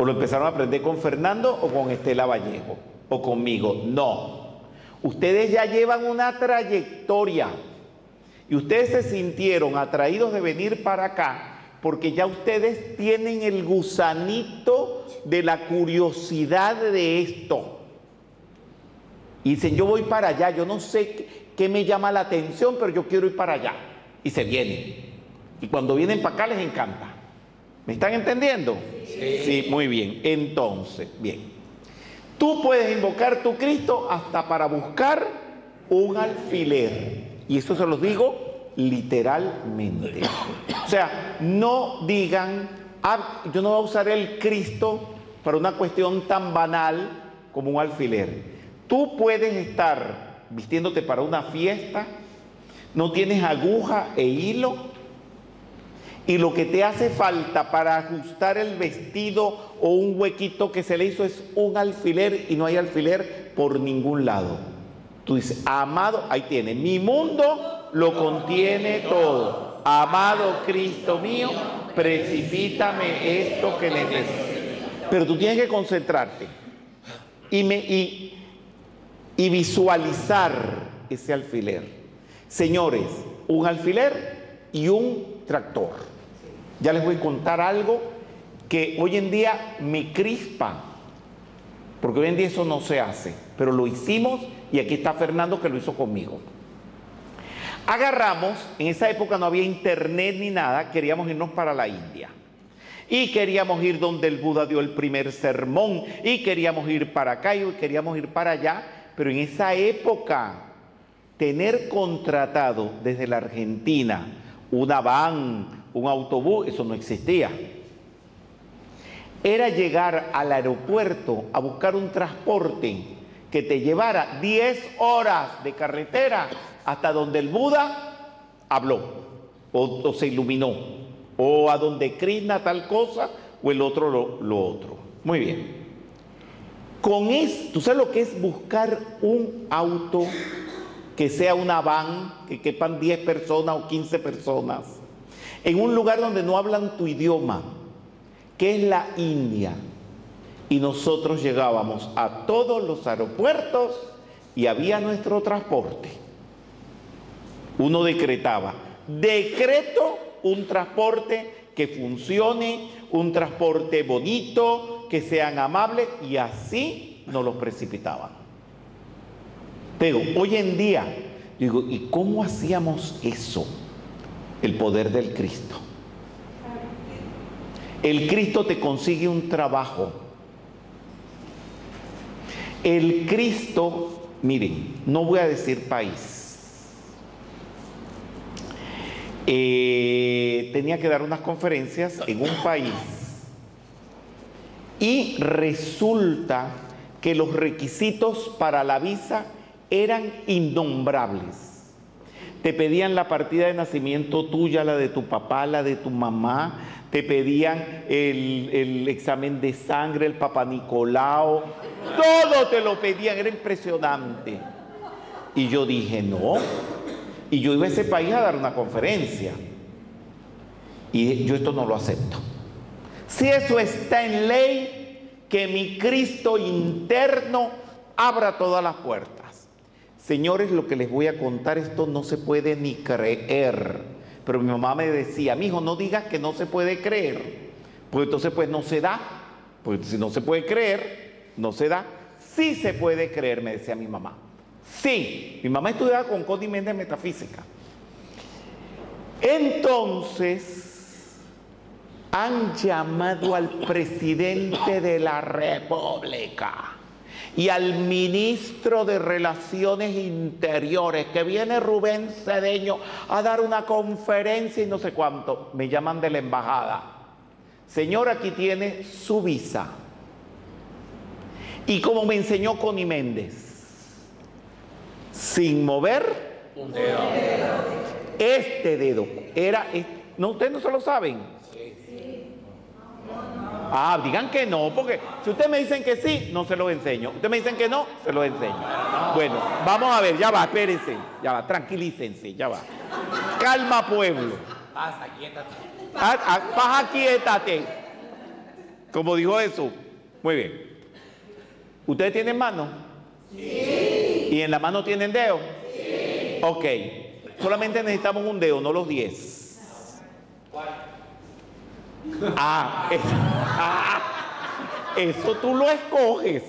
O lo empezaron a aprender con Fernando o con Estela Vallejo o conmigo. No. Ustedes ya llevan una trayectoria y ustedes se sintieron atraídos de venir para acá porque ya ustedes tienen el gusanito de la curiosidad de esto. Y dicen, yo voy para allá, yo no sé qué, qué me llama la atención, pero yo quiero ir para allá. Y se vienen. Y cuando vienen para acá les encanta. ¿Me están entendiendo? Sí. sí, muy bien. Entonces, bien. Tú puedes invocar tu Cristo hasta para buscar un alfiler. Y eso se los digo literalmente. O sea, no digan, ah, yo no voy a usar el Cristo para una cuestión tan banal como un alfiler. Tú puedes estar vistiéndote para una fiesta, no tienes aguja e hilo, y lo que te hace falta para ajustar el vestido o un huequito que se le hizo es un alfiler y no hay alfiler por ningún lado. Tú dices, amado, ahí tiene, mi mundo lo contiene todo. Amado Cristo mío, precipítame esto que necesito. Pero tú tienes que concentrarte y, y visualizar ese alfiler. Señores, un alfiler y un tractor. Ya les voy a contar algo que hoy en día me crispa, porque hoy en día eso no se hace, pero lo hicimos y aquí está Fernando que lo hizo conmigo. Agarramos, en esa época no había internet ni nada, queríamos irnos para la India. Y queríamos ir donde el Buda dio el primer sermón, y queríamos ir para acá y queríamos ir para allá, pero en esa época tener contratado desde la Argentina una van, un autobús, eso no existía. Era llegar al aeropuerto a buscar un transporte que te llevara 10 horas de carretera hasta donde el Buda habló o, se iluminó, o a donde Krishna tal cosa o el otro lo, lo otro. Muy bien. Con esto, ¿tú sabes lo que es buscar un auto que sea una van, que quepan 10 personas o 15 personas, en un lugar donde no hablan tu idioma, que es la India? Y nosotros llegábamos a todos los aeropuertos y había nuestro transporte. Uno decretaba, decreto un transporte que funcione, un transporte bonito, que sean amables y así nos los precipitaban. Pero hoy en día, digo, ¿y cómo hacíamos eso? El poder del Cristo. El Cristo te consigue un trabajo. El Cristo, miren, no voy a decir país. Eh, tenía que dar unas conferencias en un país y resulta que los requisitos para la visa eran innombrables. Te pedían la partida de nacimiento tuya, la de tu papá, la de tu mamá, te pedían el, examen de sangre, el papá Nicolau, todo te lo pedían, era impresionante. Y yo dije, no. Y yo iba a ese país a dar una conferencia. Y yo esto no lo acepto. Si eso está en ley, que mi Cristo interno abra todas las puertas. Señores, lo que les voy a contar, esto no se puede ni creer. Pero mi mamá me decía, mi hijo, no digas que no se puede creer. Pues entonces pues no se da. Pues si no se puede creer, no se da. Sí se puede creer, me decía mi mamá. Sí, mi mamá estudiaba con Connie Méndez Metafísica. Entonces, han llamado al presidente de la República y al ministro de Relaciones Interiores, que viene Rubén Cedeño a dar una conferencia y no sé cuánto. Me llaman de la embajada. Señor, aquí tiene su visa. Y como me enseñó Connie Méndez, sin mover Un dedo. este dedo. Era, no, ustedes no se lo saben. Ah, digan que no, porque si ustedes me dicen que sí, no se los enseño. Ustedes me dicen que no, se los enseño. Bueno, vamos a ver, ya va, espérense, ya va, tranquilícense, ya va. Calma, pueblo. Pasa, quiétate. Ah, ah, Baja, quiétate. Como dijo Jesús. Muy bien. ¿Ustedes tienen mano? Sí. ¿Y en la mano tienen dedo? Sí. Ok. Solamente necesitamos un dedo, no los diez. Ah, es- [LAUGHS] eso tú lo escoges.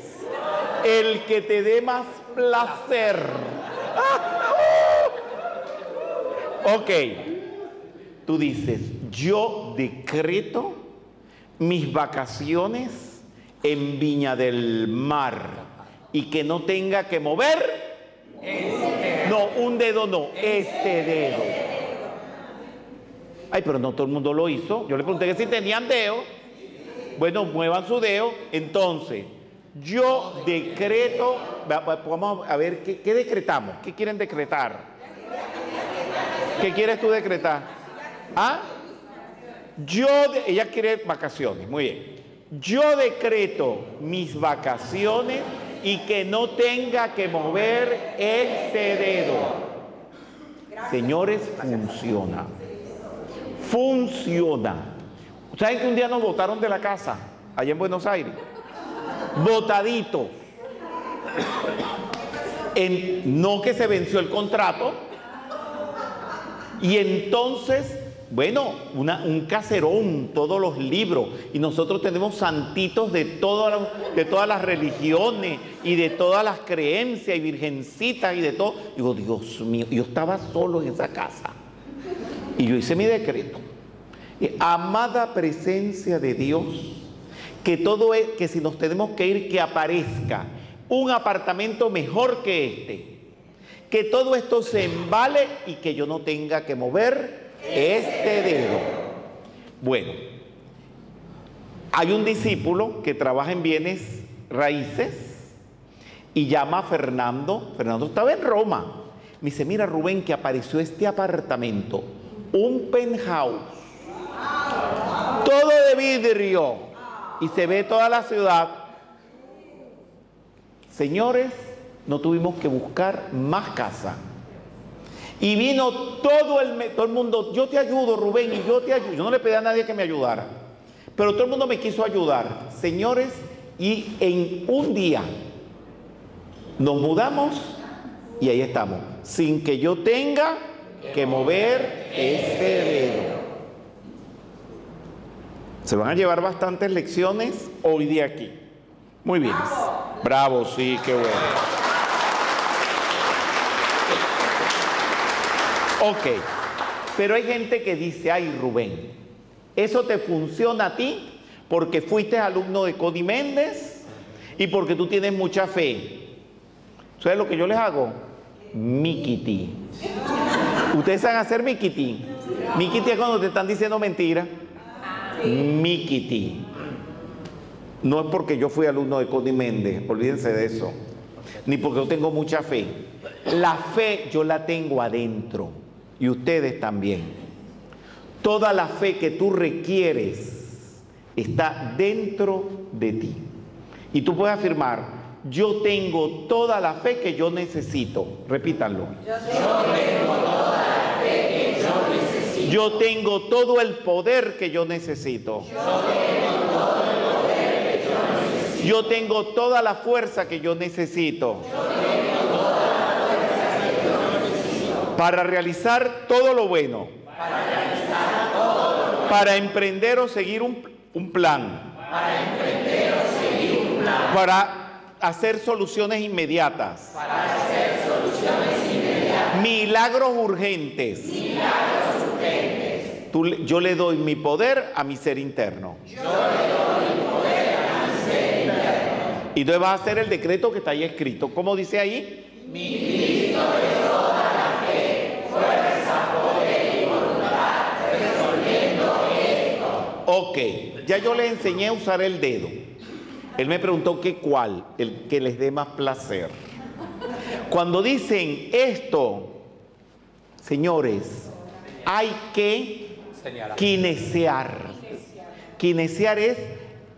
El que te dé más placer. [LAUGHS] Ok. Tú dices, yo decreto mis vacaciones en Viña del Mar y que no tenga que mover. No, un dedo no, este dedo. Ay, pero no todo el mundo lo hizo. Yo le pregunté que si tenían dedo. Bueno, muevan su dedo. Entonces, yo decreto. va- va- Vamos a ver qué, decretamos. ¿Qué quieren decretar? ¿Qué quieres tú decretar? ¿Ah? Yo, de- ella quiere vacaciones, muy bien. Yo decreto mis vacaciones y que no tenga que mover este dedo. Señores, funciona. Funciona. ¿Saben que un día nos botaron de la casa, allá en Buenos Aires? Botadito. En- no que se venció el contrato. Y entonces, bueno, un caserón, todos los libros. Y nosotros tenemos santitos de, todas de todas las religiones y de todas las creencias y virgencitas y de todo. Digo, Dios mío, yo estaba solo en esa casa. Y yo hice mi decreto. Amada presencia de Dios, que todo es, que si nos tenemos que ir, que aparezca un apartamento mejor que este. Que todo esto se embale y que yo no tenga que mover este dedo. Bueno, hay un discípulo que trabaja en bienes raíces y llama a Fernando. Fernando estaba en Roma. Me dice, mira Rubén, que apareció este apartamento, un penthouse, todo de vidrio y se ve toda la ciudad. Señores, no tuvimos que buscar más casa. Y vino todo el, todo el mundo, yo te ayudo Rubén y yo te ayudo. Yo no le pedí a nadie que me ayudara, pero todo el mundo me quiso ayudar. Señores, y en un día nos mudamos y ahí estamos, sin que yo tenga que mover ese dedo. Se van a llevar bastantes lecciones hoy de aquí. Muy bien. Bravo, sí, qué bueno. Ok, pero hay gente que dice, ay Rubén, eso te funciona a ti porque fuiste alumno de Cody Méndez y porque tú tienes mucha fe. ¿Sabes lo que yo les hago? Mikiti. ¿Ustedes saben hacer Mikiti? Mikiti es cuando te están diciendo mentira. Mikiti. No es porque yo fui alumno de Cody Méndez, olvídense de eso. Ni porque yo tengo mucha fe. La fe yo la tengo adentro y ustedes también. Toda la fe que tú requieres está dentro de ti. Y tú puedes afirmar, yo tengo toda la fe que yo necesito. Repítanlo. Yo tengo todo el poder que yo necesito. Yo tengo toda la fuerza que yo necesito. Para realizar todo lo bueno. Para emprender o seguir un, plan. Para hacer soluciones inmediatas. Milagros urgentes. Tú le- yo le doy mi poder a mi ser interno. Y entonces vas a hacer el decreto que está ahí escrito. ¿Cómo dice ahí? Ok, ya yo le enseñé a usar el dedo. Él me preguntó que cuál, el que les dé más placer. Cuando dicen esto, señores, hay que kinesiar. Kinesiar es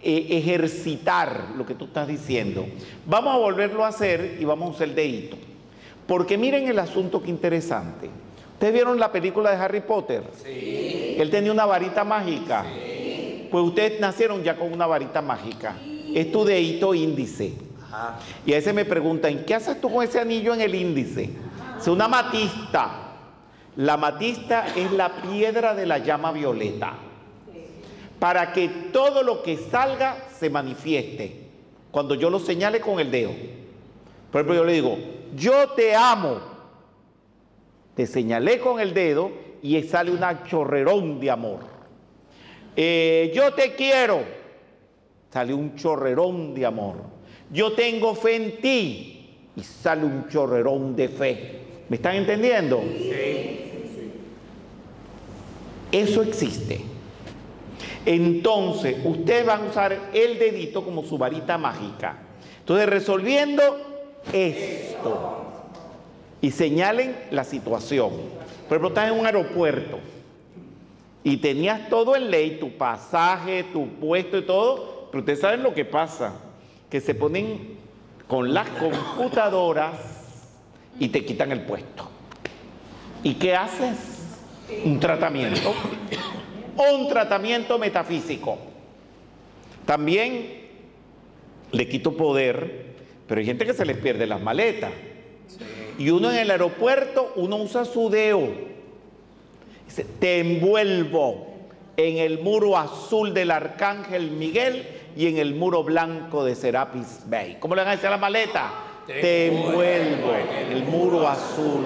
eh, ejercitar lo que tú estás diciendo. Vamos a volverlo a hacer y vamos a usar el dedito. Porque miren el asunto que interesante. ¿Ustedes vieron la película de Harry Potter? Sí. Él tenía una varita mágica. Pues ustedes nacieron ya con una varita mágica. Es tu dedito índice. Y a veces me preguntan, ¿qué haces tú con ese anillo en el índice? Es una matista. La matista es la piedra de la llama violeta. Para que todo lo que salga se manifieste. Cuando yo lo señale con el dedo. Por ejemplo, yo le digo, yo te amo. Te señalé con el dedo y sale una chorrerón de amor. Eh, yo te quiero. Sale un chorrerón de amor. Yo tengo fe en ti. Y sale un chorrerón de fe. ¿Me están entendiendo? Eso existe. Entonces, ustedes van a usar el dedito como su varita mágica. Entonces, resolviendo esto. Y señalen la situación. Por ejemplo, estás en un aeropuerto y tenías todo en ley, tu pasaje, tu puesto y todo, pero ustedes saben lo que pasa, que se ponen con las computadoras y te quitan el puesto. ¿Y qué haces? Un tratamiento. Un tratamiento metafísico. También le quito poder, pero hay gente que se les pierde las maletas. Y uno en el aeropuerto, uno usa su dedo. Dice, te envuelvo en el muro azul del Arcángel Miguel y en el muro blanco de Serapis Bay. ¿Cómo le van a decir a la maleta? Te envuelvo en el muro azul.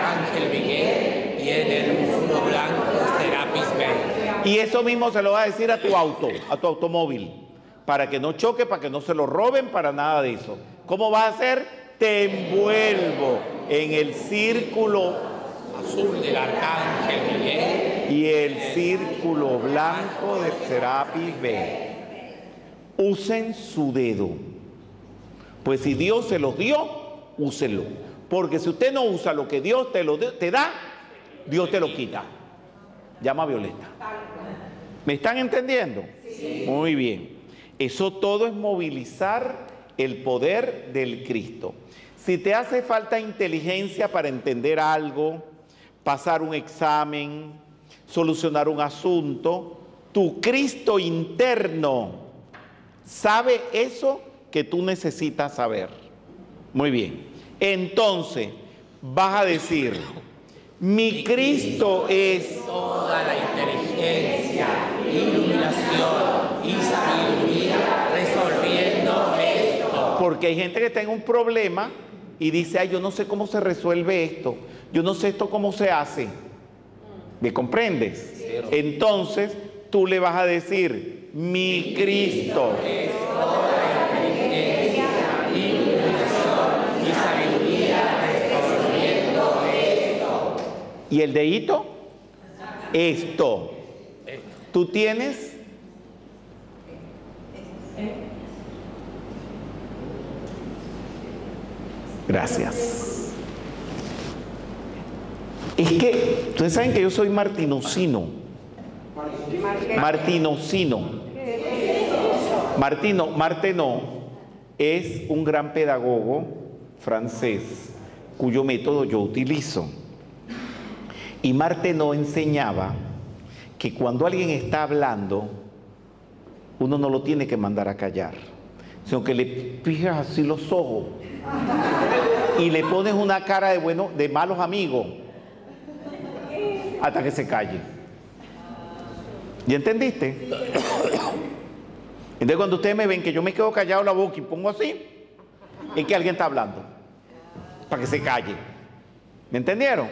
Ángel Miguel y en el muro blanco de Serapis Bay. Y eso mismo se lo va a decir a tu auto, a tu automóvil, para que no choque, para que no se lo roben, para nada de eso. ¿Cómo va a hacer? Te envuelvo en el círculo Azul del Arcángel Miguel. y el círculo blanco de Serapis Bay. Usen su dedo. Pues si Dios se los dio, úsenlo. Porque si usted no usa lo que Dios te, lo te da, Dios te lo quita. Llama a Violeta. ¿Me están entendiendo? Muy bien. Eso todo es movilizar el poder del Cristo. Si te hace falta inteligencia para entender algo, pasar un examen, solucionar un asunto, tu Cristo interno sabe eso que tú necesitas saber. Muy bien. Entonces, vas a decir, mi Cristo es Toda la inteligencia, iluminación y sabiduría resolviendo esto. Porque hay gente que tenga un problema y dice, ay, yo no sé cómo se resuelve esto, yo no sé esto cómo se hace. ¿Me comprendes? Entonces tú le vas a decir, mi Cristo. Y ¿Y el dedito? Esto. ¿Tú tienes? Gracias. Es que, ustedes saben que yo soy martinocino. Martinocino. Martino, Martenot es un gran pedagogo francés cuyo método yo utilizo. Y Martenot enseñaba que cuando alguien está hablando, uno no lo tiene que mandar a callar, sino que le fijas así los ojos y le pones una cara de bueno, de malos amigos hasta que se calle. ¿Ya entendiste? Entonces cuando ustedes me ven que yo me quedo callado la boca y pongo así, es que alguien está hablando, para que se calle. ¿Me entendieron?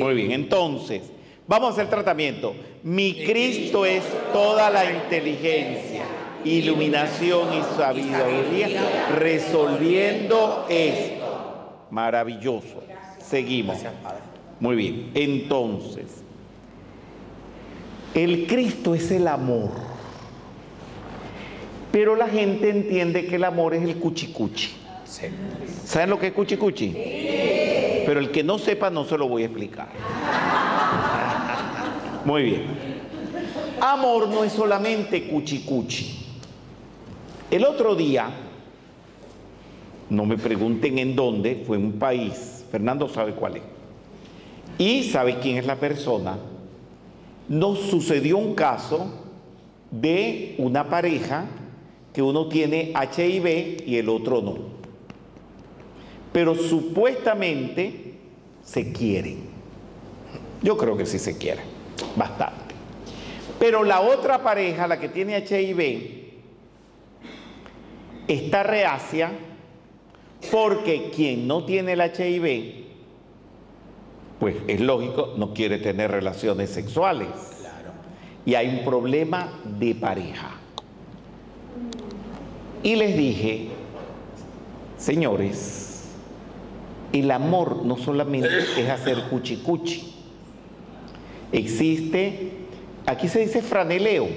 Muy bien, entonces, vamos a hacer tratamiento. Mi Cristo es toda la inteligencia, iluminación y sabiduría, resolviendo esto. Maravilloso. Seguimos. Muy bien, entonces, el Cristo es el amor. Pero la gente entiende que el amor es el cuchicuchi. ¿Saben lo que es cuchicuchi? Pero el que no sepa no se lo voy a explicar. Muy bien. Amor no es solamente cuchicuchi. El otro día, no me pregunten en dónde, fue un país, Fernando sabe cuál es, y sabe quién es la persona, nos sucedió un caso de una pareja que uno tiene HIV y el otro no. Pero supuestamente se quieren. Yo creo que sí se quieren, bastante. Pero la otra pareja, la que tiene HIV, está reacia porque quien no tiene el HIV, pues es lógico, no quiere tener relaciones sexuales. Y hay un problema de pareja. Y les dije, señores, el amor no solamente es hacer cuchi cuchi. Existe, aquí se dice franeleo.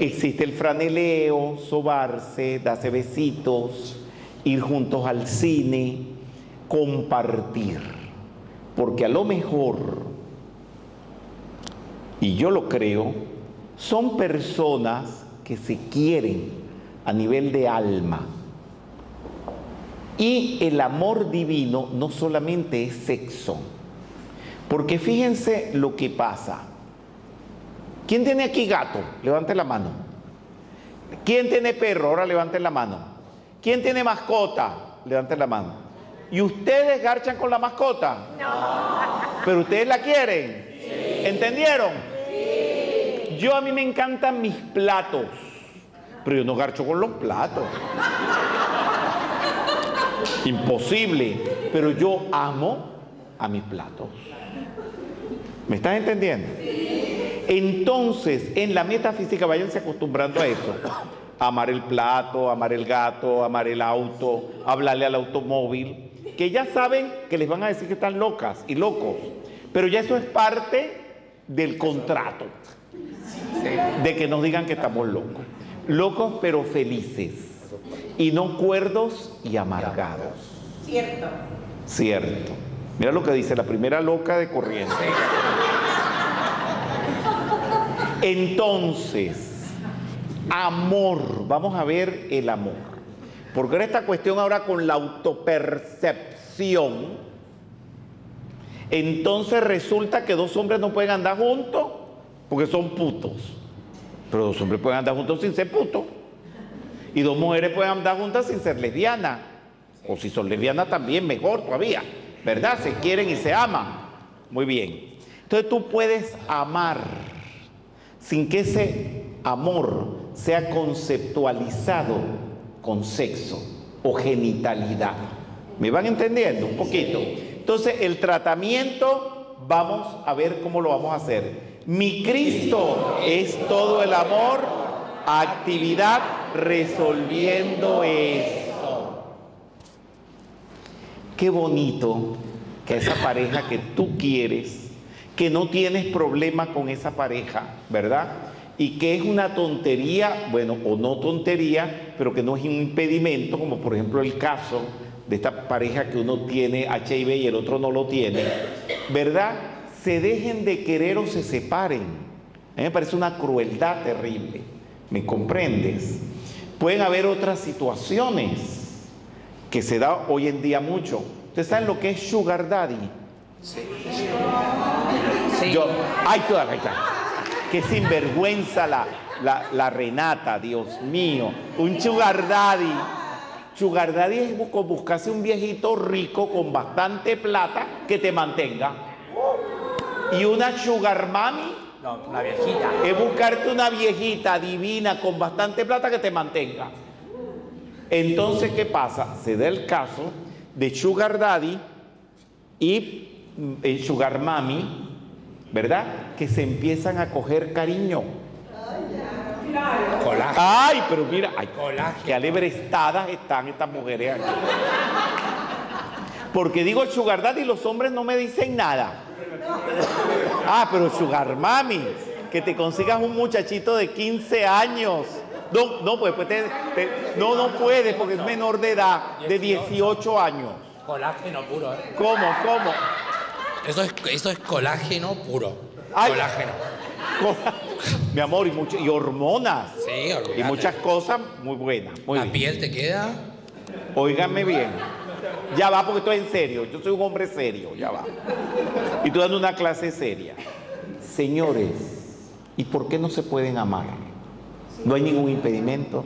Existe el franeleo, sobarse, darse besitos, ir juntos al cine, compartir. Porque a lo mejor y yo lo creo, son personas que se quieren a nivel de alma. Y el amor divino no solamente es sexo, porque fíjense lo que pasa. ¿Quién tiene aquí gato? Levante la mano. ¿Quién tiene perro? Ahora levante la mano. ¿Quién tiene mascota? Levante la mano. ¿Y ustedes garchan con la mascota? No. ¿Pero ustedes la quieren? Sí. ¿Entendieron? Sí. Yo a mí me encantan mis platos, pero yo no garcho con los platos. Imposible. Pero yo amo a mis platos. ¿Me estás entendiendo? Entonces, en la metafísica, váyanse acostumbrando a eso. Amar el plato, amar el gato, amar el auto, hablarle al automóvil, que ya saben que les van a decir que están locas y locos, pero ya eso es parte del contrato, de que nos digan que estamos locos. Locos pero felices, y no cuerdos y amargados. Cierto. Cierto. Mira lo que dice la primera loca de corriente. Entonces, amor, vamos a ver el amor. Porque ahora esta cuestión ahora con la autopercepción, entonces resulta que dos hombres no pueden andar juntos porque son putos. Pero dos hombres pueden andar juntos sin ser putos. Y dos mujeres pueden andar juntas sin ser lesbianas. O si son lesbianas también, mejor todavía. ¿Verdad? Se quieren y se aman. Muy bien. Entonces tú puedes amar sin que ese amor sea conceptualizado con sexo o genitalidad. ¿Me van entendiendo un poquito? Entonces el tratamiento, vamos a ver cómo lo vamos a hacer. Mi Cristo es todo el amor, actividad resolviendo esto. Qué bonito que esa pareja que tú quieres que no tienes problema con esa pareja, ¿verdad? Y que es una tontería, bueno, o no tontería, pero que no es un impedimento, como por ejemplo el caso de esta pareja que uno tiene HIV y el otro no lo tiene, ¿verdad? Se dejen de querer o se separen. A mí me parece una crueldad terrible, ¿me comprendes? Pueden haber otras situaciones que se da hoy en día mucho. ¿Ustedes saben lo que es sugar daddy? Sí. Yo, ay, toda la Qué sinvergüenza la, la, Renata, Dios mío. Un sugar daddy. Sugar daddy es buscarse un viejito rico con bastante plata que te mantenga. Y una sugar mami. No, una viejita. Es buscarte una viejita divina con bastante plata que te mantenga. Entonces, ¿qué pasa? Se da el caso de sugar daddy y mm, sugar mami ¿verdad? Que se empiezan a coger cariño. Colágeno. Ay, pero mira, ay, qué alebrestadas están estas mujeres aquí. Porque digo sugar daddy y los hombres no me dicen nada. Ah, pero sugar mami, que te consigas un muchachito de 15 años. No, no, pues, pues no, no puedes porque es menor de edad, de 18 años. Colágeno puro, ¿eh? ¿Cómo, cómo? Eso es, es colágeno puro. Colágeno. [LAUGHS] Mi amor, y, y hormonas. Sí, Y muchas cosas muy buenas. La piel te queda. Óigame bien. Ya va, porque estoy en serio. Yo soy un hombre serio, ya va. Y estoy dando una clase seria. Señores, ¿y por qué no se pueden amar? No hay ningún impedimento.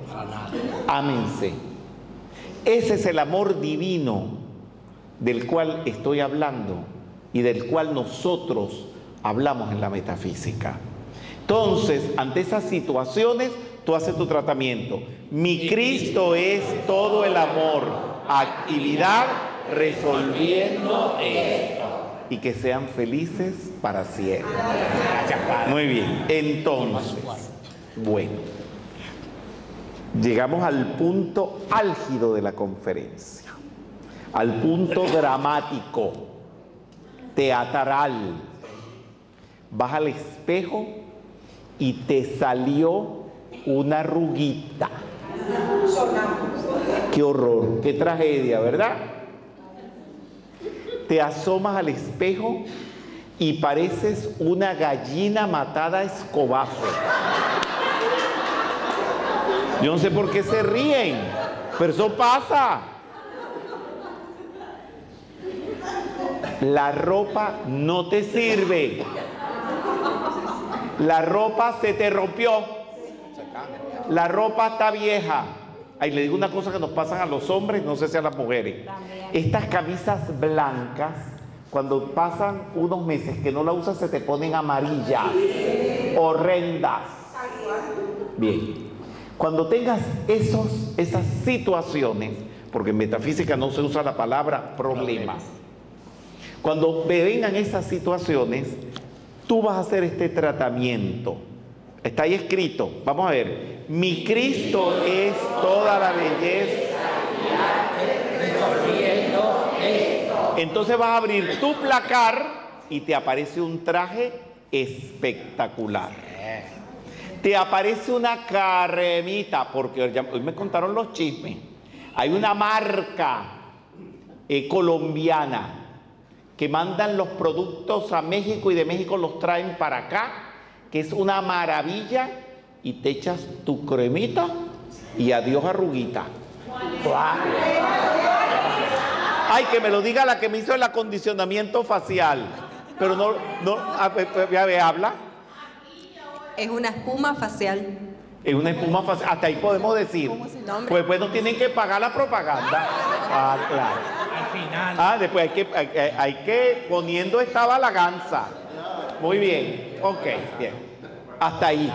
Ámense. Ese es el amor divino del cual estoy hablando y del cual nosotros hablamos en la metafísica. Entonces, ante esas situaciones, tú haces tu tratamiento. Mi Cristo es todo el amor, actividad resolviendo esto. Y que sean felices para siempre. Muy bien. Entonces, bueno, llegamos al punto álgido de la conferencia, al punto dramático teatral. Vas al espejo y te salió una ruguita. Qué horror, qué tragedia, ¿verdad? Te asomas al espejo y pareces una gallina matada a escobazo. Yo no sé por qué se ríen, pero eso pasa. La ropa no te sirve. La ropa se te rompió. La ropa está vieja. Ahí le digo una cosa que nos pasan a los hombres, no sé si a las mujeres. Estas camisas blancas, cuando pasan unos meses que no la usas, se te ponen amarillas, horrendas. Bien. Cuando tengas esos, esas situaciones, porque en metafísica no se usa la palabra problemas. Cuando vengan esas situaciones, tú vas a hacer este tratamiento. Está ahí escrito. Vamos a ver. Mi Cristo es toda la belleza. Entonces vas a abrir tu placar y te aparece un traje espectacular. Te aparece una caremita, porque hoy me contaron los chismes. Hay una marca eh, colombiana que mandan los productos a México y de México los traen para acá, que es una maravilla, y te echas tu cremita y adiós arruguita. Ay, que me lo diga la que me hizo el acondicionamiento facial. Pero no, no, a ver, a habla. Es una espuma facial. Es una espuma facial. Hasta ahí podemos decir. Pues bueno, tienen que pagar la propaganda. Ah, claro. Al final. Ah, después hay que, hay, hay que poniendo esta balaganza. Muy bien. Ok, bien. Hasta ahí.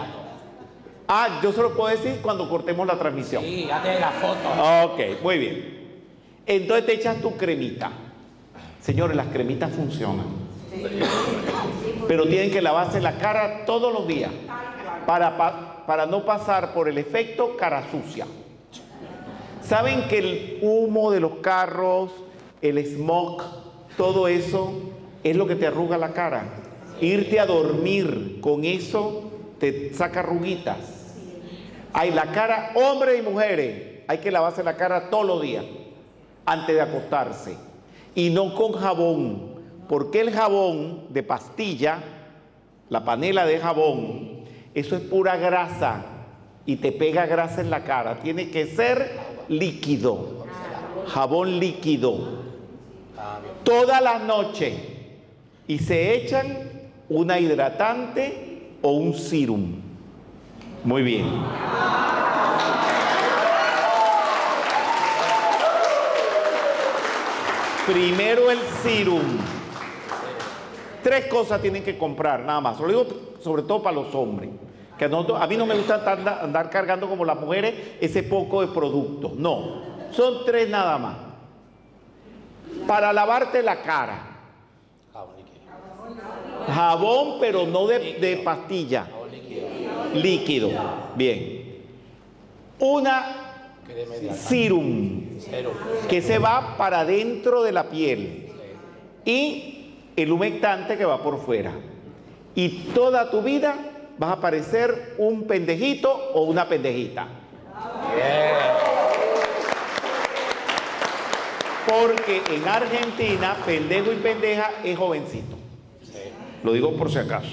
Ah, yo se lo puedo decir cuando cortemos la transmisión. Sí, hazte la foto. Ok, muy bien. Entonces te echas tu cremita. Señores, las cremitas funcionan. Pero tienen que lavarse la cara todos los días para, pa- para no pasar por el efecto cara sucia. ¿Saben que el humo de los carros, el smog, todo eso es lo que te arruga la cara? Irte a dormir con eso te saca arruguitas. Hay la cara, hombres y mujeres, hay que lavarse la cara todos los días antes de acostarse. Y no con jabón, porque el jabón de pastilla, la panela de jabón, eso es pura grasa y te pega grasa en la cara. Tiene que ser líquido, jabón líquido, toda la noche. Y se echan una hidratante o un serum. Muy bien. Primero el serum. Tres cosas tienen que comprar, nada más. Lo digo sobre todo para los hombres. Que a, a mí no me gusta andar, andar cargando como las mujeres ese poco de productos. No, son tres nada más. Para lavarte la cara. Jabón, pero no de, pastilla. Líquido. Bien. Una serum que se va para dentro de la piel y el humectante que va por fuera. Y toda tu vida vas a parecer un pendejito o una pendejita. Porque en Argentina, pendejo y pendeja es jovencito. Lo digo por si acaso.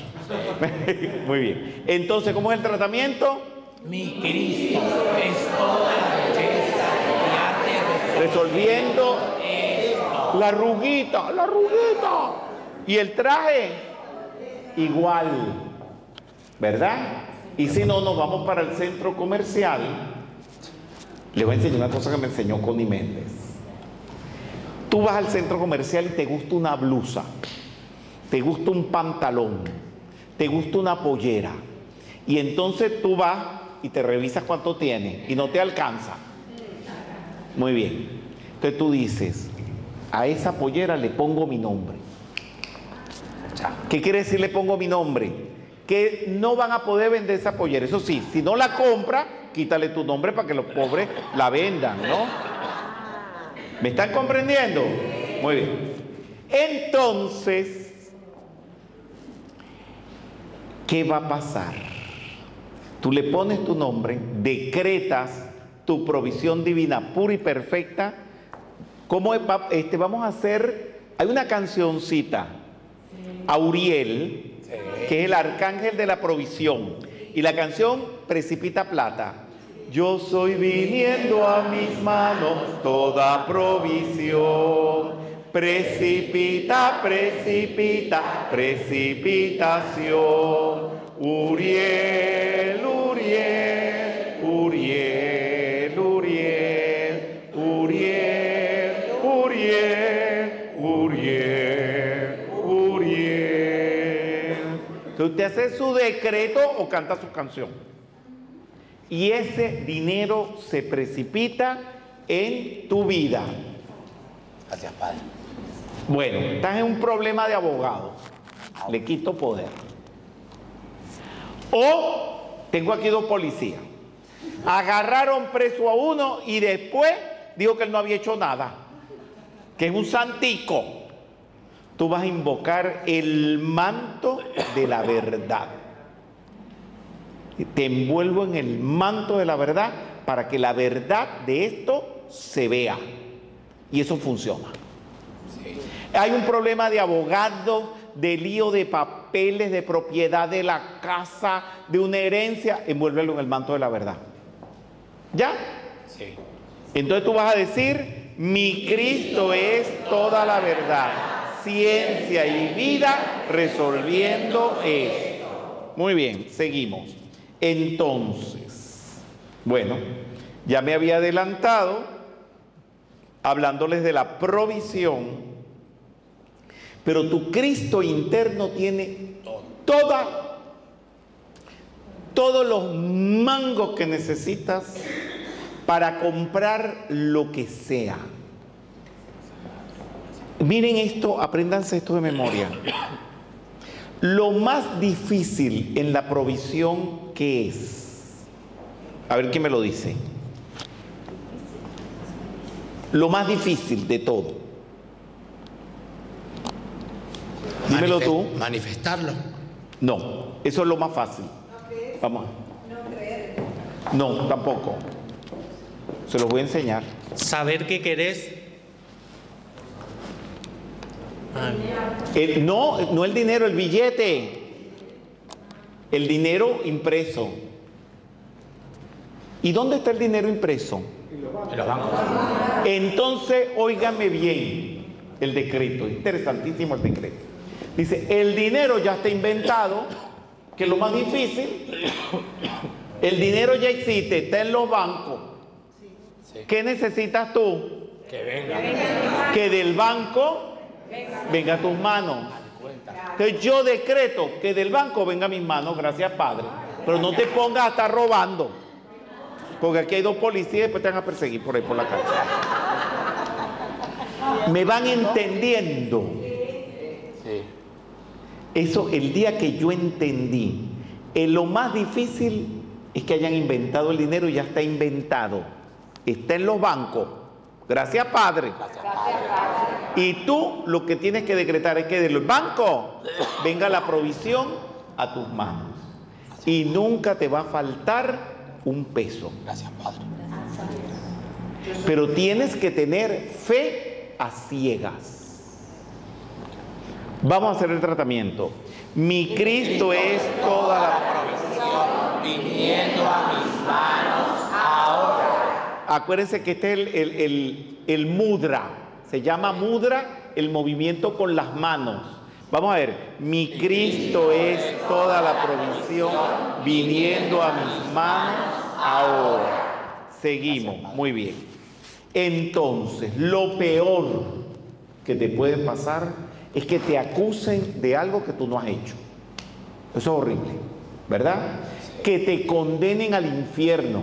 [LAUGHS] Muy bien. Entonces, ¿cómo es el tratamiento? Mi Cristo es toda la belleza y resolviendo la arruguita, la arruguita. Y el traje, igual, ¿verdad? Y si no, nos vamos para el centro comercial. Les voy a enseñar una cosa que me enseñó Connie Méndez. Tú vas al centro comercial y te gusta una blusa, te gusta un pantalón, te gusta una pollera. Y entonces tú vas y te revisas cuánto tiene y no te alcanza. Muy bien. Entonces tú dices, a esa pollera le pongo mi nombre. ¿Qué quiere decir le pongo mi nombre? Que no van a poder vender esa pollera. Eso sí, si no la compra, quítale tu nombre para que los pobres la vendan, ¿no? ¿Me están comprendiendo? Muy bien. Entonces, ¿qué va a pasar? Tú le pones tu nombre, decretas tu provisión divina pura y perfecta. ¿Cómo este, vamos a hacer, hay una cancioncita. a Uriel, que es el arcángel de la provisión. Y la canción Precipita Plata. Yo soy viniendo a mis manos toda provisión. Precipita, precipita, precipitación. Uriel, Uriel, Uriel, Uriel, Uriel, Uriel, Uriel, Uriel. Usted hace su decreto o canta su canción. Y ese dinero se precipita en tu vida. Gracias, Padre. Bueno, estás en un problema de abogado. Le quito poder. O tengo aquí dos policías. Agarraron preso a uno y después dijo que él no había hecho nada. Que es un santico. Tú vas a invocar el manto de la verdad. Te envuelvo en el manto de la verdad para que la verdad de esto se vea. Y eso funciona. Hay un problema de abogado, de lío de papeles, de propiedad de la casa, de una herencia. Envuélvelo en el manto de la verdad. ¿Ya? Sí. Entonces tú vas a decir, mi Cristo es toda la verdad, ciencia y vida resolviendo esto. Muy bien, seguimos. Entonces, bueno, ya me había adelantado hablándoles de la provisión, pero tu Cristo interno tiene toda, todos los mangos que necesitas para comprar lo que sea. Miren esto, apréndanse esto de memoria. Lo más difícil en la provisión, ¿qué es? A ver quién me lo dice. Lo más difícil de todo. Dímelo tú. Manifestarlo. No, eso es lo más fácil. Vamos. No, tampoco. Se los voy a enseñar. Saber qué querés. El- no, no el dinero, el billete. El dinero impreso. ¿Y dónde está el dinero impreso? En los bancos. Entonces, óigame bien el decreto, interesantísimo el decreto. Dice, el dinero ya está inventado, que es lo más difícil. El dinero ya existe, está en los bancos. ¿Qué necesitas tú? Que venga. Que del banco venga a tus manos. Entonces yo decreto que del banco venga a mis manos, gracias Padre. Pero no te pongas a estar robando. Porque aquí hay dos policías y después te van a perseguir por ahí por la calle. ¿Me van entendiendo? Eso, el día que yo entendí, eh, lo más difícil es que hayan inventado el dinero y ya está inventado. Está en los bancos. Gracias, Padre. Y tú lo que tienes que decretar es que del banco venga la provisión a tus manos. Y nunca te va a faltar un peso. Gracias, Padre. Pero tienes que tener fe a ciegas. Vamos a hacer el tratamiento. Mi Cristo es toda la Viniendo a mis manos ahora. Acuérdense que este es el, el- el- el mudra. Se llama mudra el movimiento con las manos. Vamos a ver. Mi Cristo es toda la provisión viniendo a mis manos ahora. Seguimos. Muy bien. Entonces, lo peor que te puede pasar es que te acusen de algo que tú no has hecho. Eso es horrible, ¿verdad? Que te condenen al infierno,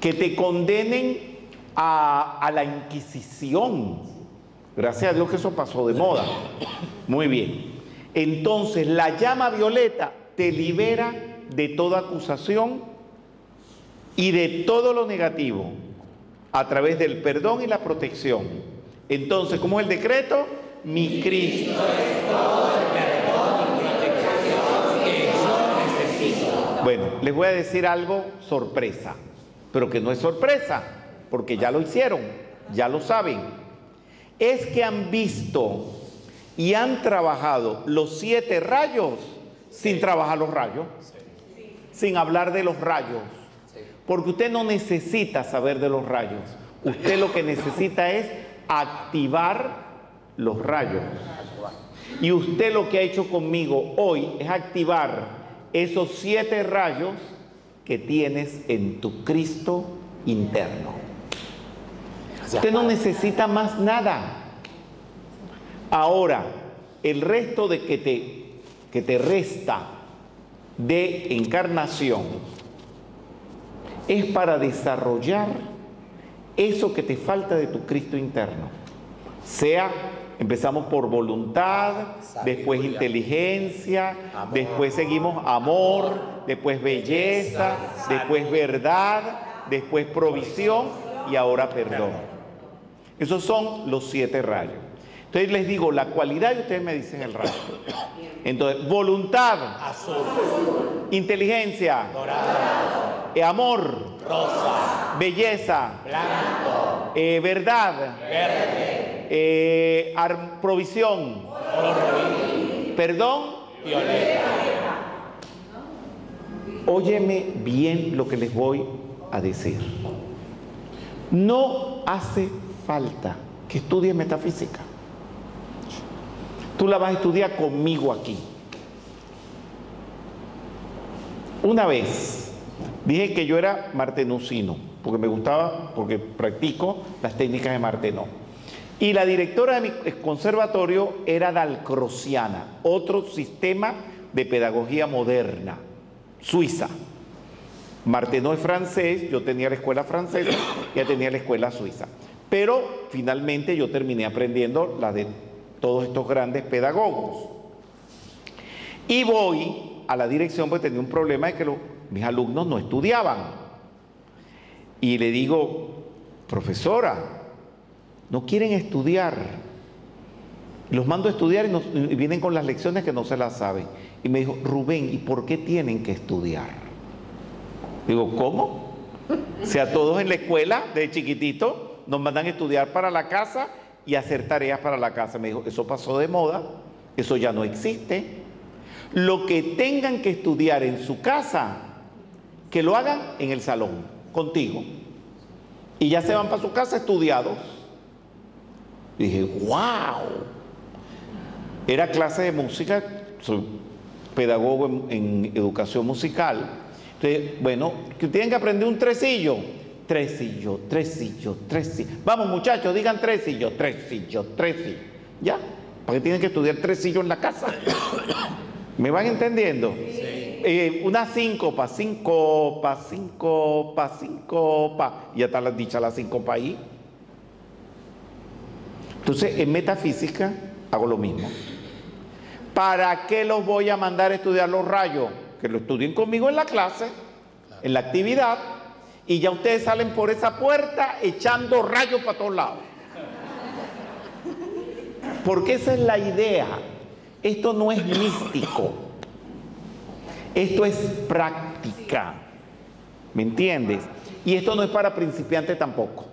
que te condenen a, a la Inquisición. Gracias a Dios que eso pasó de moda. Muy bien. Entonces, la llama violeta te libera de toda acusación y de todo lo negativo a través del perdón y la protección. Entonces, ¿cómo es el decreto? Mi Cristo. Bueno, les voy a decir algo sorpresa, pero que no es sorpresa, porque ya lo hicieron, ya lo saben. Es que han visto y han trabajado los siete rayos sin trabajar los rayos, sin hablar de los rayos. Porque usted no necesita saber de los rayos. Usted lo que necesita es activar los rayos. Y usted lo que ha hecho conmigo hoy es activar esos siete rayos que tienes en tu Cristo interno. Usted no necesita más nada. Ahora, el resto de que te, que te resta de encarnación es para desarrollar eso que te falta de tu Cristo interno. Sea, empezamos por voluntad, después inteligencia, después seguimos amor, después belleza, después verdad, después provisión y ahora perdón. Esos son los siete rayos. Entonces les digo la cualidad y ustedes me dicen el rayo. Entonces, voluntad, inteligencia, eh, amor, rosa, belleza, blanco, eh, verdad, verde, eh, provisión, perdón, violeta. Óyeme bien lo que les voy a decir. No hace falta que estudies metafísica. Tú la vas a estudiar conmigo aquí. Una vez dije que yo era martenucino, porque me gustaba, porque practico las técnicas de Martenó. Y la directora de mi conservatorio era dalcrosiana, otro sistema de pedagogía moderna, suiza. Martenó es francés, yo tenía la escuela francesa, ella tenía la escuela suiza. Pero finalmente yo terminé aprendiendo la de todos estos grandes pedagogos. Y voy a la dirección porque tenía un problema de que mis alumnos no estudiaban. Y le digo, profesora, no quieren estudiar. Los mando a estudiar y vienen con las lecciones que no se las saben. Y me dijo, Rubén, ¿y por qué tienen que estudiar? Digo, ¿cómo? O sea, todos en la escuela, de chiquitito, nos mandan a estudiar para la casa y hacer tareas para la casa. Me dijo, eso pasó de moda, eso ya no existe. Lo que tengan que estudiar en su casa, que lo hagan en el salón, contigo. Y ya se van para su casa estudiados. Y dije, wow. Era clase de música, soy pedagogo en, educación musical. Entonces, bueno, que tienen que aprender un tresillo. Tresillo, tresillo, tresillo. Vamos muchachos, digan tresillo, tresillo, tresillo. ¿Ya? ¿Para qué tienen que estudiar tresillo en la casa? [COUGHS] ¿Me van entendiendo? Eh, una síncopa, síncopa, síncopa, síncopa. Y ya está la- dicha la síncopa ahí. Entonces, en metafísica hago lo mismo. ¿Para qué los voy a mandar a estudiar los rayos? Que lo estudien conmigo en la clase, en la actividad, y ya ustedes salen por esa puerta echando rayos para todos lados. Porque esa es la idea. Esto no es místico. Esto es práctica. ¿Me entiendes? Y esto no es para principiantes tampoco.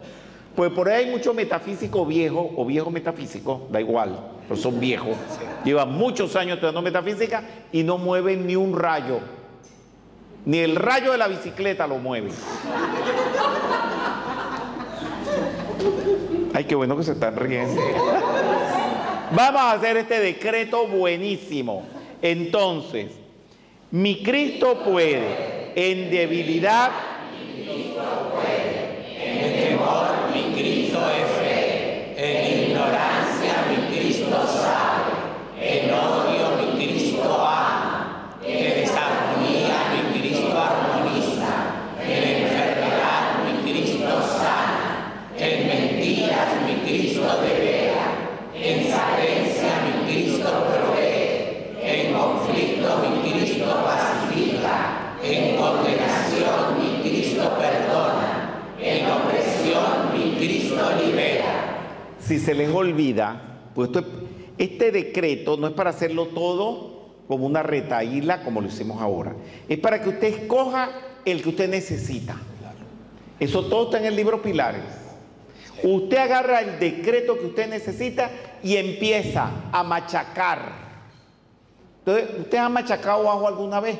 Pues por ahí hay mucho metafísico viejo o viejo metafísico, da igual, pero son viejos. Llevan muchos años estudiando metafísica y no mueven ni un rayo. Ni el rayo de la bicicleta lo mueve. Ay, qué bueno que se están riendo. Vamos a hacer este decreto buenísimo. Entonces, mi Cristo puede en debilidad si se les olvida, pues esto es- este decreto no es para hacerlo todo como una retaíla como lo hicimos ahora. Es para que usted escoja el que usted necesita. Eso todo está en el libro Pilares. Usted agarra el decreto que usted necesita y empieza a machacar. Entonces, ¿usted ha machacado ajo alguna vez?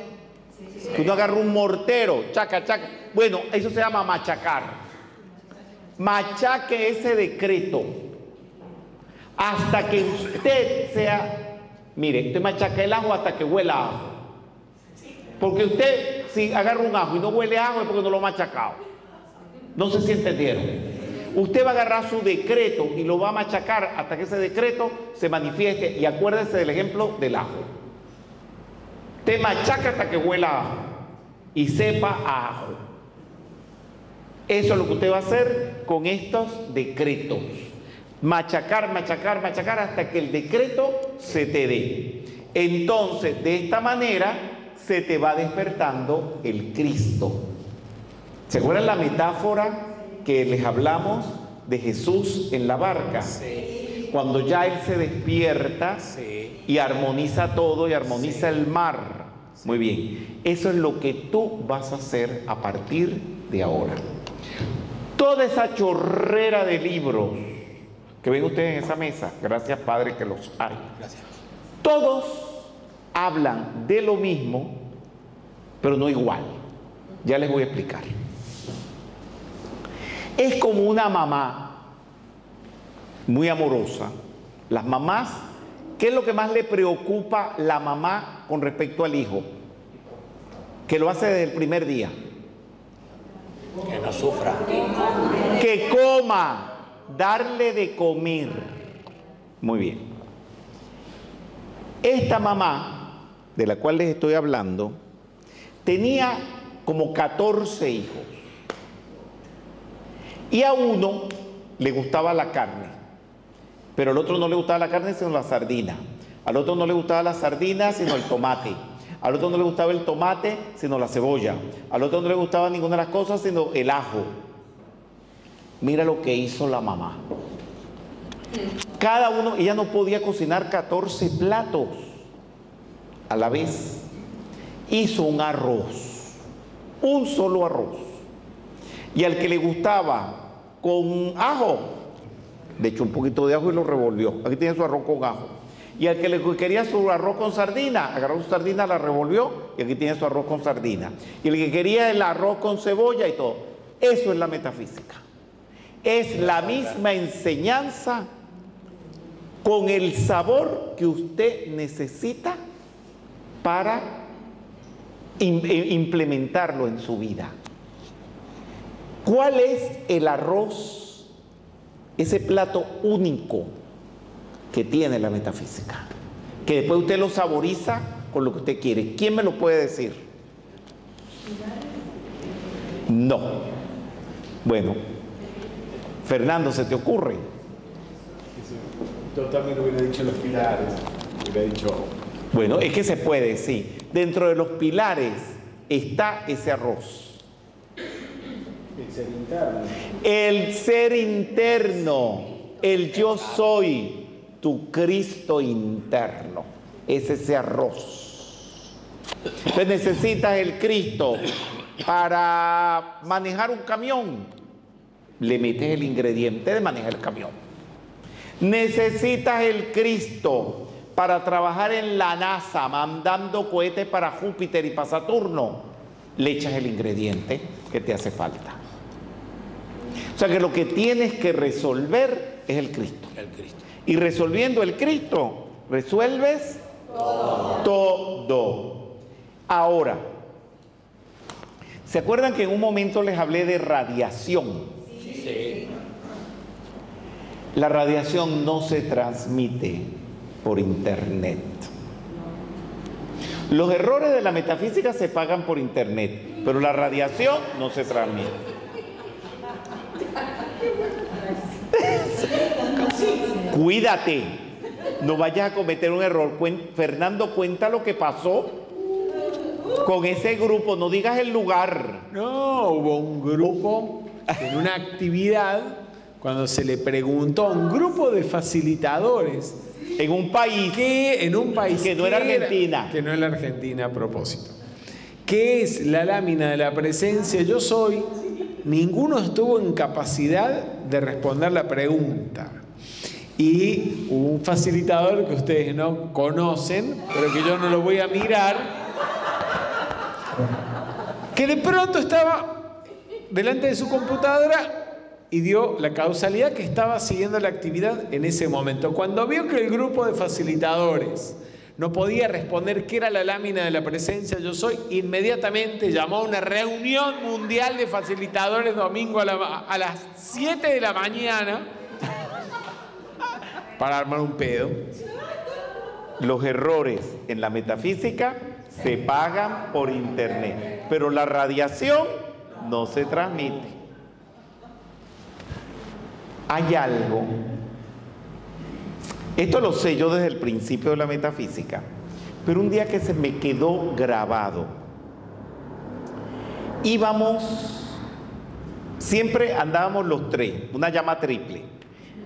Que uno agarra un mortero, chaca, chaca. Bueno, eso se llama machacar. Machaque ese decreto hasta que usted sea, mire, usted machaca el ajo hasta que huela ajo. Porque usted, si agarra un ajo y no huele ajo, es porque no lo ha machacado. No sé si entendieron. Usted va a agarrar su decreto y lo va a machacar hasta que ese decreto se manifieste. Y acuérdese del ejemplo del ajo. Te machaca hasta que huela ajo y sepa a ajo. Eso es lo que usted va a hacer con estos decretos. Machacar, machacar, machacar hasta que el decreto se te dé. Entonces, de esta manera se te va despertando el Cristo. ¿Se acuerdan la metáfora que les hablamos de Jesús en la barca? Cuando ya Él se despierta y armoniza todo y armoniza el mar. Muy bien, eso es lo que tú vas a hacer a partir de ahora. Toda esa chorrera de libros que ven ustedes en esa mesa, gracias Padre que los hay. Todos hablan de lo mismo, pero no igual. Ya les voy a explicar. Es como una mamá muy amorosa. Las mamás, ¿qué es lo que más le preocupa la mamá con respecto al hijo? Que lo hace desde el primer día. Que no sufra. Que coma, darle de comer. Muy bien. Esta mamá, de la cual les estoy hablando, tenía como 14 hijos. Y a uno le gustaba la carne, pero al otro no le gustaba la carne sino la sardina. Al otro no le gustaba la sardina sino el tomate. Al otro no le gustaba el tomate sino la cebolla. Al otro no le gustaba ninguna de las cosas sino el ajo. Mira lo que hizo la mamá. Cada uno, ella no podía cocinar 14 platos a la vez. Hizo un arroz, un solo arroz. Y al que le gustaba con ajo, le echó un poquito de ajo y lo revolvió. Aquí tiene su arroz con ajo. Y al que le quería su arroz con sardina, agarró su sardina, la revolvió y aquí tiene su arroz con sardina. Y el que quería el arroz con cebolla y todo. Eso es la metafísica. Es la misma enseñanza con el sabor que usted necesita para implementarlo en su vida. ¿Cuál es el arroz, ese plato único que tiene la metafísica? Que después usted lo saboriza con lo que usted quiere. ¿Quién me lo puede decir? No. Bueno, Fernando, ¿se te ocurre? Yo también hubiera dicho los pilares, hubiera dicho... Bueno, es que se puede, sí. Dentro de los pilares está ese arroz. El ser interno. El ser interno, el yo soy, tu Cristo interno. Es ese arroz. Entonces necesitas el Cristo para manejar un camión. Le metes el ingrediente de manejar el camión. Necesitas el Cristo para trabajar en la NASA, mandando cohetes para Júpiter y para Saturno. Le echas el ingrediente que te hace falta. O sea que lo que tienes que resolver es el Cristo. El Cristo. Y resolviendo el Cristo, resuelves todo. todo. Ahora, ¿se acuerdan que en un momento les hablé de radiación? Sí. La radiación no se transmite por internet. Los errores de la metafísica se pagan por internet, pero la radiación no se transmite. Cuídate, no vayas a cometer un error. Fernando, cuenta lo que pasó con ese grupo, no digas el lugar. No, hubo un grupo en una actividad cuando se le preguntó a un grupo de facilitadores En un país que en un país Que no era ¿qué Argentina. que no era Argentina a propósito. ¿Qué es la lámina de la presencia yo soy ninguno estuvo en capacidad de responder la pregunta. Y un facilitador que ustedes no conocen, pero que yo no lo voy a mirar, que de pronto estaba delante de su computadora y dio la causalidad que estaba siguiendo la actividad en ese momento. Cuando vio que el grupo de facilitadores no podía responder qué era la lámina de la presencia yo soy, inmediatamente llamó a una reunión mundial de facilitadores domingo a, la- a las 7 de la mañana para armar un pedo. Los errores en la metafísica se pagan por internet, pero la radiación no se transmite. Hay algo, esto lo sé yo desde el principio de la metafísica, pero un día que se me quedó grabado, íbamos, siempre andábamos los tres, una llama triple.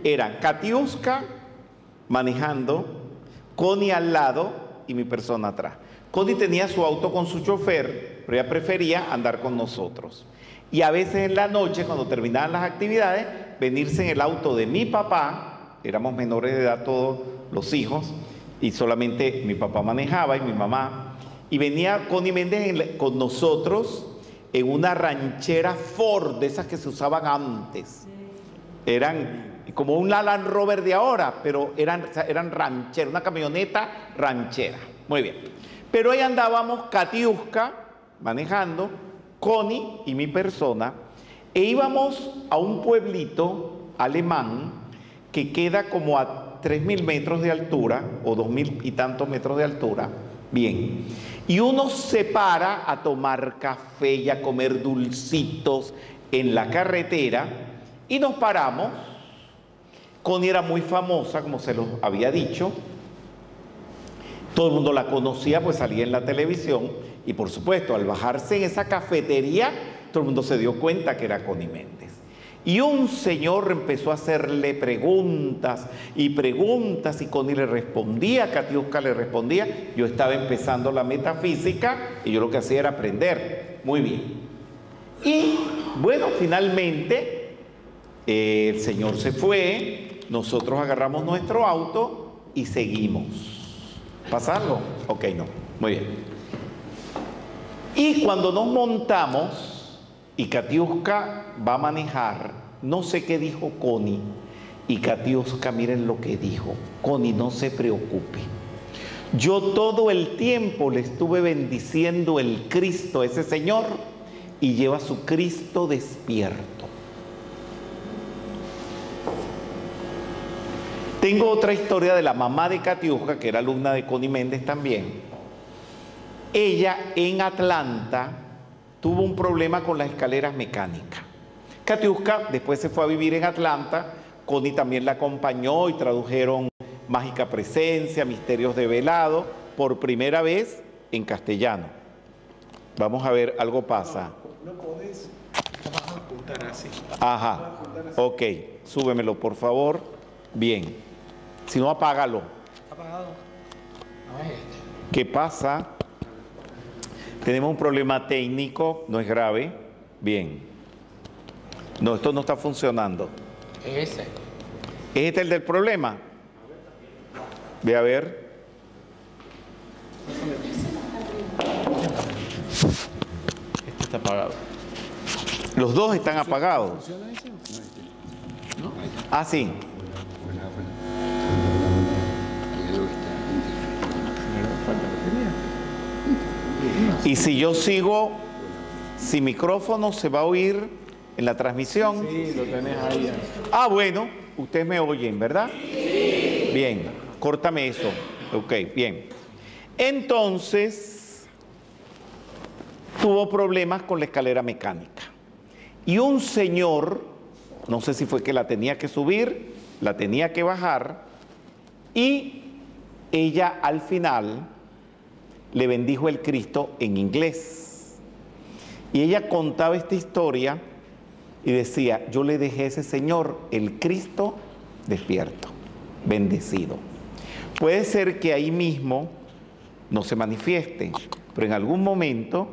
Eran Katiuska manejando, Connie al lado y mi persona atrás. Connie tenía su auto con su chofer, pero ella prefería andar con nosotros. Y a veces en la noche, cuando terminaban las actividades, venirse en el auto de mi papá, éramos menores de edad todos los hijos, y solamente mi papá manejaba y mi mamá, y venía Connie Méndez con nosotros en una ranchera Ford, de esas que se usaban antes. Eran como un Land Rover de ahora, pero eran, eran rancheras, una camioneta ranchera. Muy bien. Pero ahí andábamos Katiuska manejando, Connie y mi persona, e íbamos a un pueblito alemán que queda como a 3.000 metros de altura, o 2.000 y tantos metros de altura. Bien. Y uno se para a tomar café y a comer dulcitos en la carretera y nos paramos. Connie era muy famosa, como se los había dicho. Todo el mundo la conocía, pues salía en la televisión. Y por supuesto, al bajarse en esa cafetería, todo el mundo se dio cuenta que era Connie Méndez. Y un señor empezó a hacerle preguntas y preguntas y Connie le respondía, Katiuska le respondía. Yo estaba empezando la metafísica y yo lo que hacía era aprender. Muy bien. Y bueno, finalmente eh, el señor se fue, nosotros agarramos nuestro auto y seguimos. ¿Pasarlo? Ok, no. Muy bien. Y cuando nos montamos y Katiuska va a manejar, no sé qué dijo Connie, y Katiuska, miren lo que dijo. Connie, no se preocupe. Yo todo el tiempo le estuve bendiciendo el Cristo, ese Señor, y lleva su Cristo despierto. Tengo otra historia de la mamá de Katiuska, que era alumna de Connie Méndez también. Ella en Atlanta tuvo un problema con las escaleras mecánicas. Katiuska después se fue a vivir en Atlanta, Connie también la acompañó y tradujeron Mágica Presencia, Misterios de Velado, por primera vez en castellano. Vamos a ver, algo pasa. No podés apuntar así. Ajá, ok, súbemelo por favor. Bien, si no apágalo. ¿Qué pasa? Tenemos un problema técnico, no es grave. Bien. No, esto no está funcionando. Ese. ¿Es este el del problema? Ve a ver. Este está apagado. Los dos están apagados. Ah, sí. Y si yo sigo sin micrófono, ¿se va a oír en la transmisión? Sí, lo tenés ahí. Ah, bueno, ustedes me oyen, ¿verdad? Bien, córtame eso. Ok, bien. Entonces, tuvo problemas con la escalera mecánica. Y un señor, no sé si fue que la tenía que subir, la tenía que bajar, y ella al final le bendijo el Cristo en inglés. Y ella contaba esta historia y decía, yo le dejé a ese Señor, el Cristo, despierto, bendecido. Puede ser que ahí mismo no se manifieste, pero en algún momento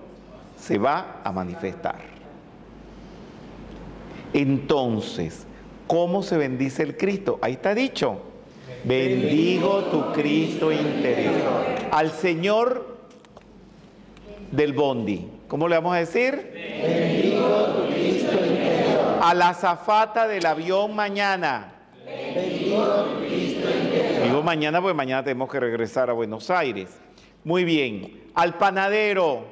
se va a manifestar. Entonces, ¿cómo se bendice el Cristo? Ahí está dicho. Bendigo tu Cristo interior. Al Señor del Bondi. ¿Cómo le vamos a decir? Bendigo tu Cristo interior. A la zafata del avión mañana. Bendigo tu Cristo interior. Digo mañana porque mañana tenemos que regresar a Buenos Aires. Muy bien. Al panadero.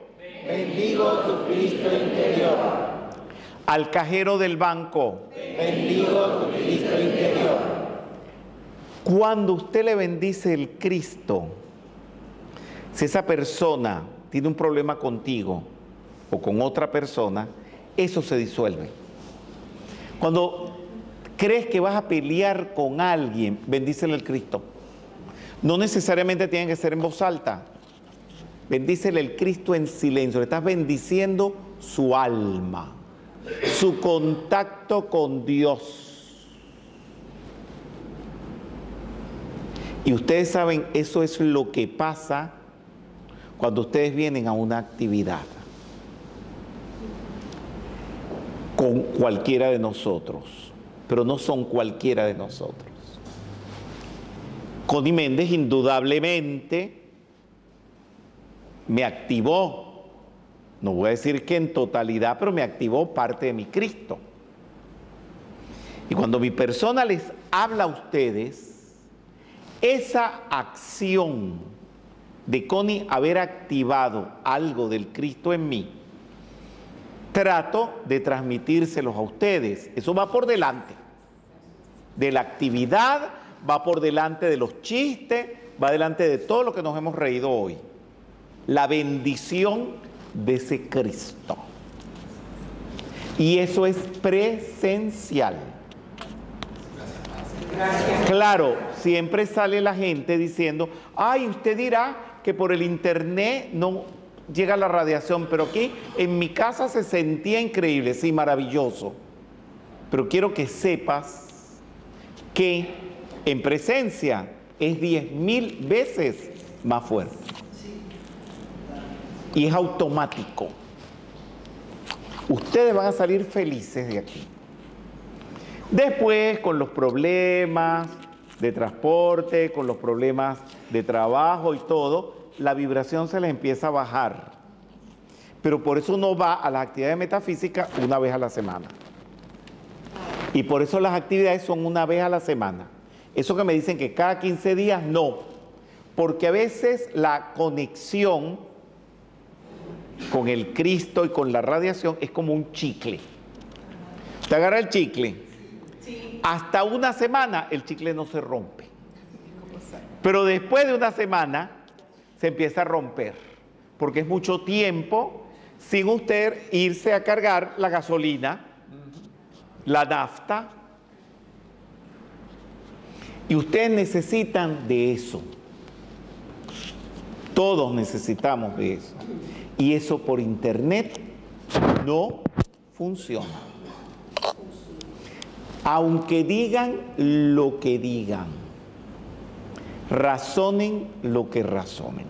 Bendigo tu Cristo interior. Al cajero del banco. Bendigo tu Cristo interior. Cuando usted le bendice el Cristo, si esa persona tiene un problema contigo o con otra persona, eso se disuelve. Cuando crees que vas a pelear con alguien, bendícele el Cristo. No necesariamente tiene que ser en voz alta. Bendícele el Cristo en silencio. Le estás bendiciendo su alma, su contacto con Dios. Y ustedes saben, eso es lo que pasa cuando ustedes vienen a una actividad con cualquiera de nosotros, pero no son cualquiera de nosotros. Connie Méndez indudablemente me activó, no voy a decir que en totalidad, pero me activó parte de mi Cristo. Y cuando mi persona les habla a ustedes, esa acción de Connie haber activado algo del Cristo en mí, trato de transmitírselos a ustedes. Eso va por delante de la actividad, va por delante de los chistes, va delante de todo lo que nos hemos reído hoy. La bendición de ese Cristo. Y eso es presencial. Claro, siempre sale la gente diciendo, ay, usted dirá que por el internet no llega la radiación, pero aquí en mi casa se sentía increíble, sí, maravilloso. Pero quiero que sepas que en presencia es diez mil veces más fuerte. Y es automático. Ustedes van a salir felices de aquí. Después, con los problemas de transporte, con los problemas de trabajo y todo, la vibración se les empieza a bajar. Pero por eso uno va a las actividades metafísicas una vez a la semana. Y por eso las actividades son una vez a la semana. Eso que me dicen que cada 15 días, no. Porque a veces la conexión con el Cristo y con la radiación es como un chicle. Te agarra el chicle hasta una semana el chicle no se rompe. Pero después de una semana se empieza a romper, porque es mucho tiempo sin usted irse a cargar la gasolina, la nafta. Y ustedes necesitan de eso. Todos necesitamos de eso. Y eso por internet no funciona aunque digan lo que digan, razonen lo que razonen.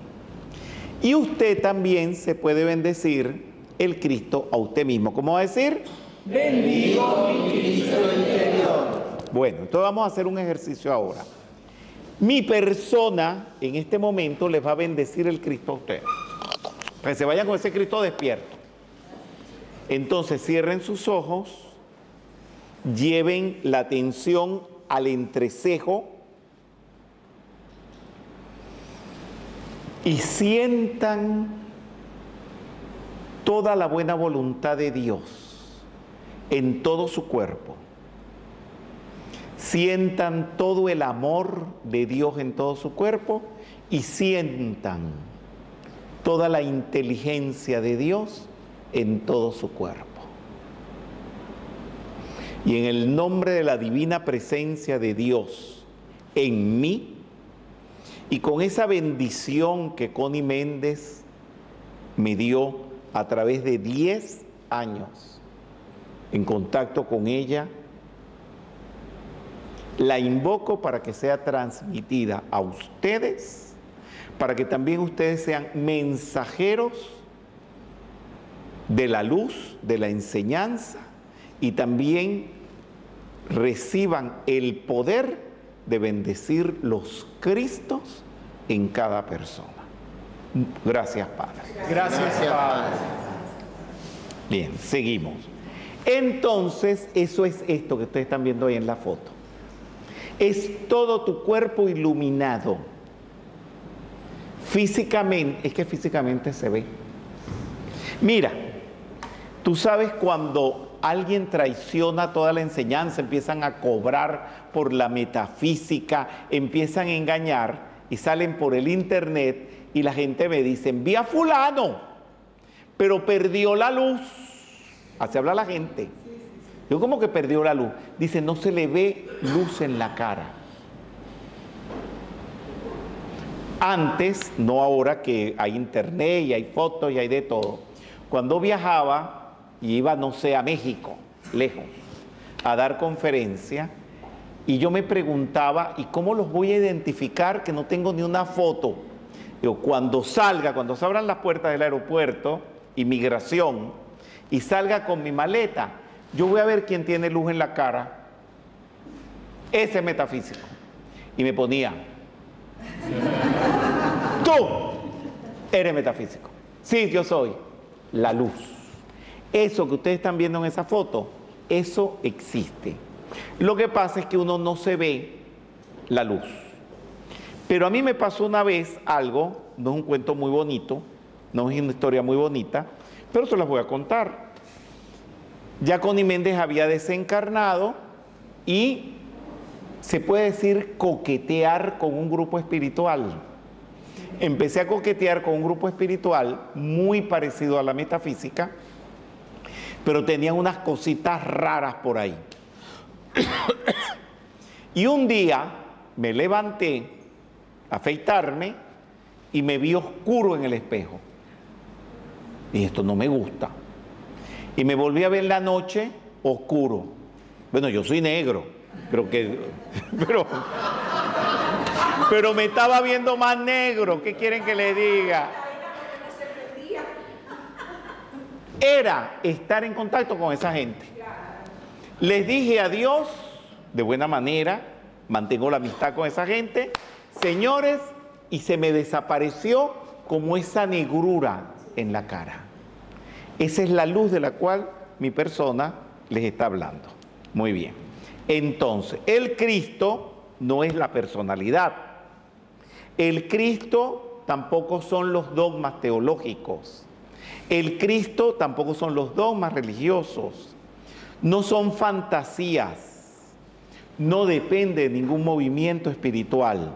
Y usted también se puede bendecir el Cristo a usted mismo. ¿Cómo va a decir? Bendigo mi Cristo interior. Bueno, entonces vamos a hacer un ejercicio ahora. Mi persona en este momento les va a bendecir el Cristo a ustedes. Que se vayan con ese Cristo despierto. Entonces cierren sus ojos lleven la atención al entrecejo y sientan toda la buena voluntad de Dios en todo su cuerpo. Sientan todo el amor de Dios en todo su cuerpo y sientan toda la inteligencia de Dios en todo su cuerpo. Y en el nombre de la divina presencia de Dios en mí, y con esa bendición que Connie Méndez me dio a través de 10 años en contacto con ella, la invoco para que sea transmitida a ustedes, para que también ustedes sean mensajeros de la luz, de la enseñanza y también reciban el poder de bendecir los Cristos en cada persona. Gracias, Padre. Gracias, Padre. Bien, seguimos. Entonces, eso es esto que ustedes están viendo ahí en la foto. Es todo tu cuerpo iluminado. Físicamente, es que físicamente se ve. Mira, tú sabes cuando alguien traiciona toda la enseñanza, empiezan a cobrar por la metafísica, empiezan a engañar y salen por el internet y la gente me dice, envía fulano, pero perdió la luz. Así habla la gente. Yo como que perdió la luz. Dice, no se le ve luz en la cara. Antes, no ahora que hay internet y hay fotos y hay de todo. Cuando viajaba y iba, no sé, a México, lejos, a dar conferencia, y yo me preguntaba, ¿y cómo los voy a identificar que no tengo ni una foto? Digo, cuando salga, cuando se abran las puertas del aeropuerto, inmigración, y salga con mi maleta, yo voy a ver quién tiene luz en la cara. Ese es metafísico. Y me ponía, tú eres metafísico. Sí, yo soy la luz. Eso que ustedes están viendo en esa foto, eso existe. Lo que pasa es que uno no se ve la luz. Pero a mí me pasó una vez algo, no es un cuento muy bonito, no es una historia muy bonita, pero se las voy a contar. Ya Connie Méndez había desencarnado y se puede decir coquetear con un grupo espiritual. Empecé a coquetear con un grupo espiritual muy parecido a la metafísica, pero tenían unas cositas raras por ahí. [COUGHS] y un día me levanté a afeitarme y me vi oscuro en el espejo. Y esto no me gusta. Y me volví a ver la noche oscuro. Bueno, yo soy negro, pero que. [LAUGHS] Pero, pero me estaba viendo más negro. ¿Qué quieren que le diga? Era estar en contacto con esa gente. Les dije adiós de buena manera, mantengo la amistad con esa gente, señores, y se me desapareció como esa negrura en la cara. Esa es la luz de la cual mi persona les está hablando. Muy bien. Entonces, el Cristo no es la personalidad. El Cristo tampoco son los dogmas teológicos. El Cristo tampoco son los dogmas religiosos. No son fantasías. No depende de ningún movimiento espiritual.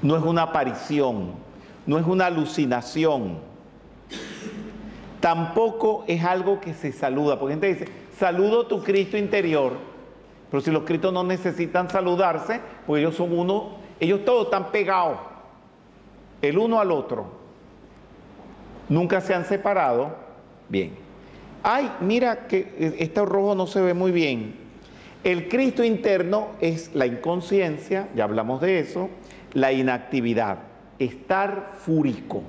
No es una aparición. No es una alucinación. Tampoco es algo que se saluda. Porque gente dice, saludo tu Cristo interior. Pero si los Cristos no necesitan saludarse, pues ellos son uno, ellos todos están pegados, el uno al otro. Nunca se han separado. Bien. Ay, mira que este rojo no se ve muy bien. El Cristo interno es la inconsciencia, ya hablamos de eso, la inactividad, estar fúrico,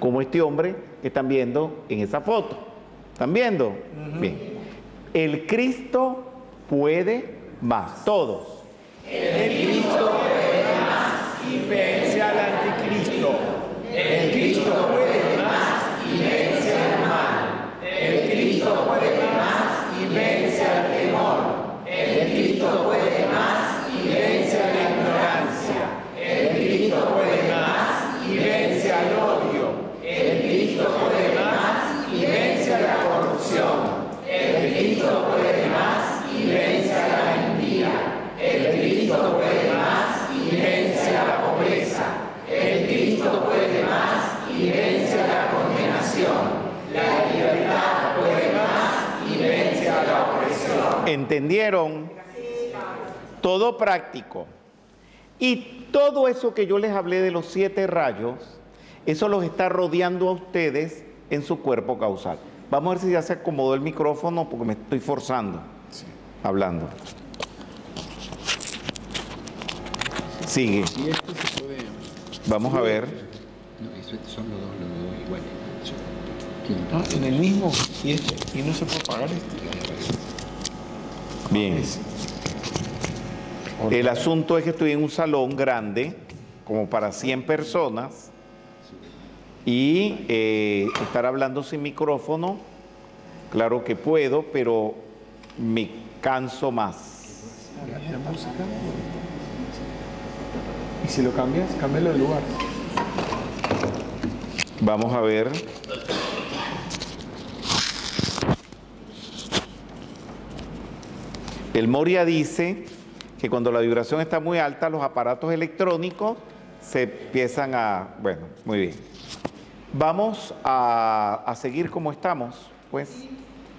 como este hombre que están viendo en esa foto. ¿Están viendo? Bien. El Cristo puede más, todos. El Cristo puede más y vence al anticristo. El Cristo puede más y vence al mal. El Cristo puede más y vence al temor. El Cristo puede más y vence a la ignorancia. El Cristo puede más y vence al odio. El Cristo puede más y vence a la corrupción. El Cristo puede más y vence a la mentira. El Cristo puede más y vence a la pobreza. El Cristo puede más y vence a la condenación. La libertad puede más y vence a la opresión. ¿Entendieron? Todo práctico. Y todo eso que yo les hablé de los siete rayos, eso los está rodeando a ustedes en su cuerpo causal. Vamos a ver si ya se acomodó el micrófono porque me estoy forzando hablando. Sigue. Y esto se puede. Vamos a ver. No, eso son los dos, los dos iguales. Ah, en el mismo y este. Y no se puede pagar este. Bien. El asunto es que estoy en un salón grande, como para 100 personas, y eh, estar hablando sin micrófono, claro que puedo, pero me canso más. La música. Y si lo cambias, cámbialo de lugar. Vamos a ver. El Moria dice que cuando la vibración está muy alta, los aparatos electrónicos se empiezan a... Bueno, muy bien. Vamos a, a seguir como estamos, pues.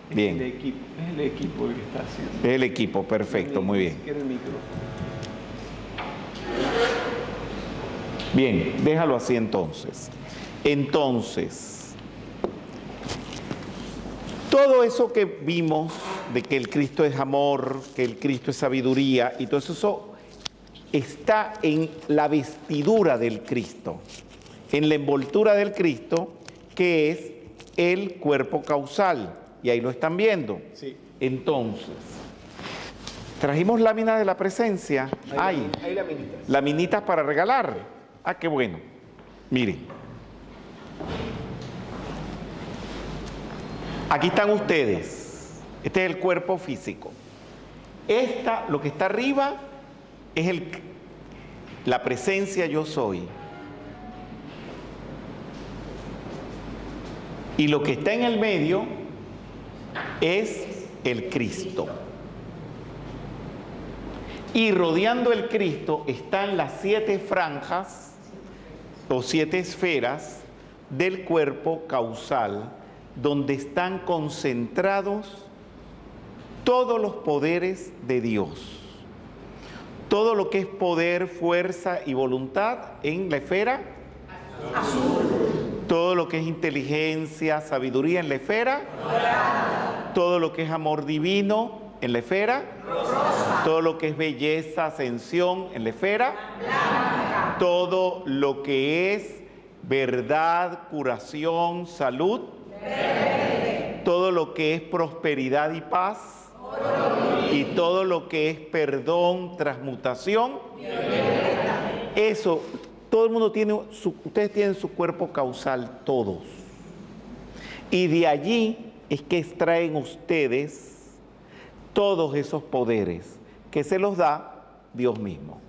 El Bien, equipo, es el equipo el que está haciendo. es el equipo, perfecto, muy bien. Bien, déjalo así entonces. Entonces, todo eso que vimos de que el Cristo es amor, que el Cristo es sabiduría y todo eso, está en la vestidura del Cristo, en la envoltura del Cristo, que es el cuerpo causal. Y ahí lo están viendo. Sí. Entonces, trajimos láminas de la presencia. Hay. Ahí la minita. Laminitas para regalar. Ah, qué bueno. Miren. Aquí están ustedes. Este es el cuerpo físico. Esta, lo que está arriba, es la presencia yo soy. Y lo que está en el medio es el Cristo. Y rodeando el Cristo están las siete franjas o siete esferas del cuerpo causal, donde están concentrados todos los poderes de Dios. Todo lo que es poder, fuerza y voluntad en la esfera todo lo que es inteligencia, sabiduría en la esfera, todo lo que es amor divino en la esfera, todo lo que es belleza, ascensión en la esfera, todo lo que es verdad, curación, salud, todo lo que es prosperidad y paz, y todo lo que es perdón, transmutación, eso todo el mundo tiene, ustedes tienen su cuerpo causal, todos. Y de allí es que extraen ustedes todos esos poderes que se los da Dios mismo.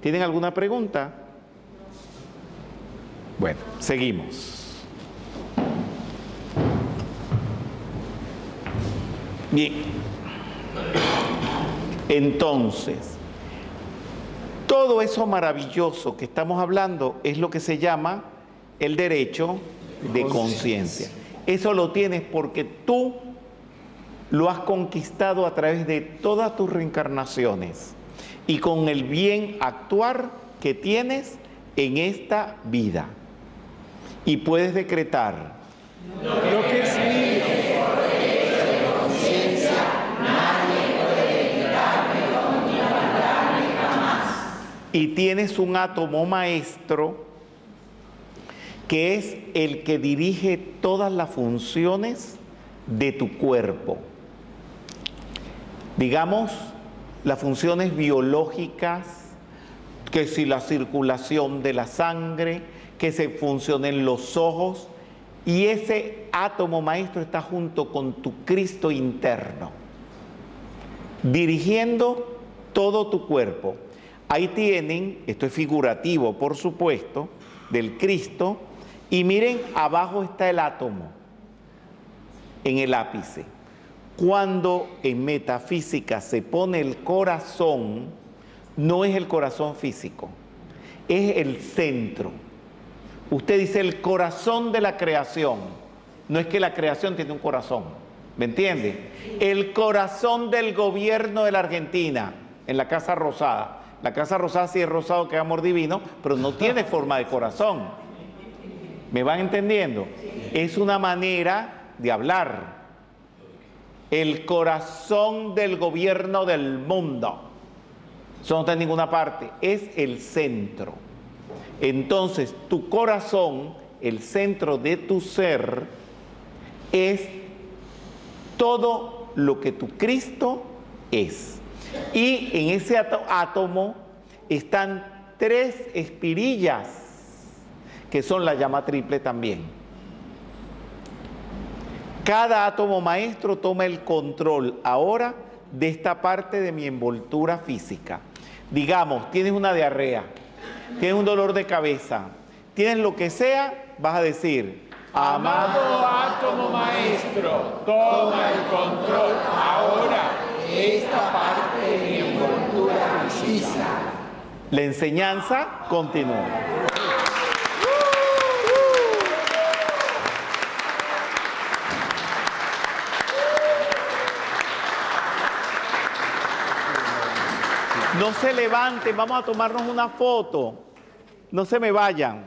¿Tienen alguna pregunta? Bueno, seguimos. Bien. Entonces, todo eso maravilloso que estamos hablando es lo que se llama el derecho de conciencia. Eso lo tienes porque tú lo has conquistado a través de todas tus reencarnaciones y con el bien actuar que tienes en esta vida. Y puedes decretar Lo que es mío. Y tienes un átomo maestro que es el que dirige todas las funciones de tu cuerpo. Digamos, las funciones biológicas, que si la circulación de la sangre, que se funcionen los ojos, y ese átomo maestro está junto con tu Cristo interno, dirigiendo todo tu cuerpo. Ahí tienen, esto es figurativo por supuesto, del Cristo, y miren, abajo está el átomo, en el ápice. Cuando en metafísica se pone el corazón, no es el corazón físico, es el centro. Usted dice el corazón de la creación, no es que la creación tiene un corazón, ¿me entiende? El corazón del gobierno de la Argentina, en la Casa Rosada. La Casa Rosada sí es rosado que es amor divino, pero no tiene [LAUGHS] forma de corazón. ¿Me van entendiendo? Es una manera de hablar. El corazón del gobierno del mundo. Eso no está en ninguna parte. Es el centro. Entonces, tu corazón, el centro de tu ser, es todo lo que tu Cristo es. Y en ese áto- átomo están tres espirillas, que son la llama triple también. Cada átomo maestro toma el control ahora de esta parte de mi envoltura física. Digamos, tienes una diarrea, tienes un dolor de cabeza, tienes lo que sea, vas a decir, Amado átomo maestro, toma el control ahora de esta parte de mi envoltura física. La enseñanza continúa. No se levanten, vamos a tomarnos una foto. No se me vayan.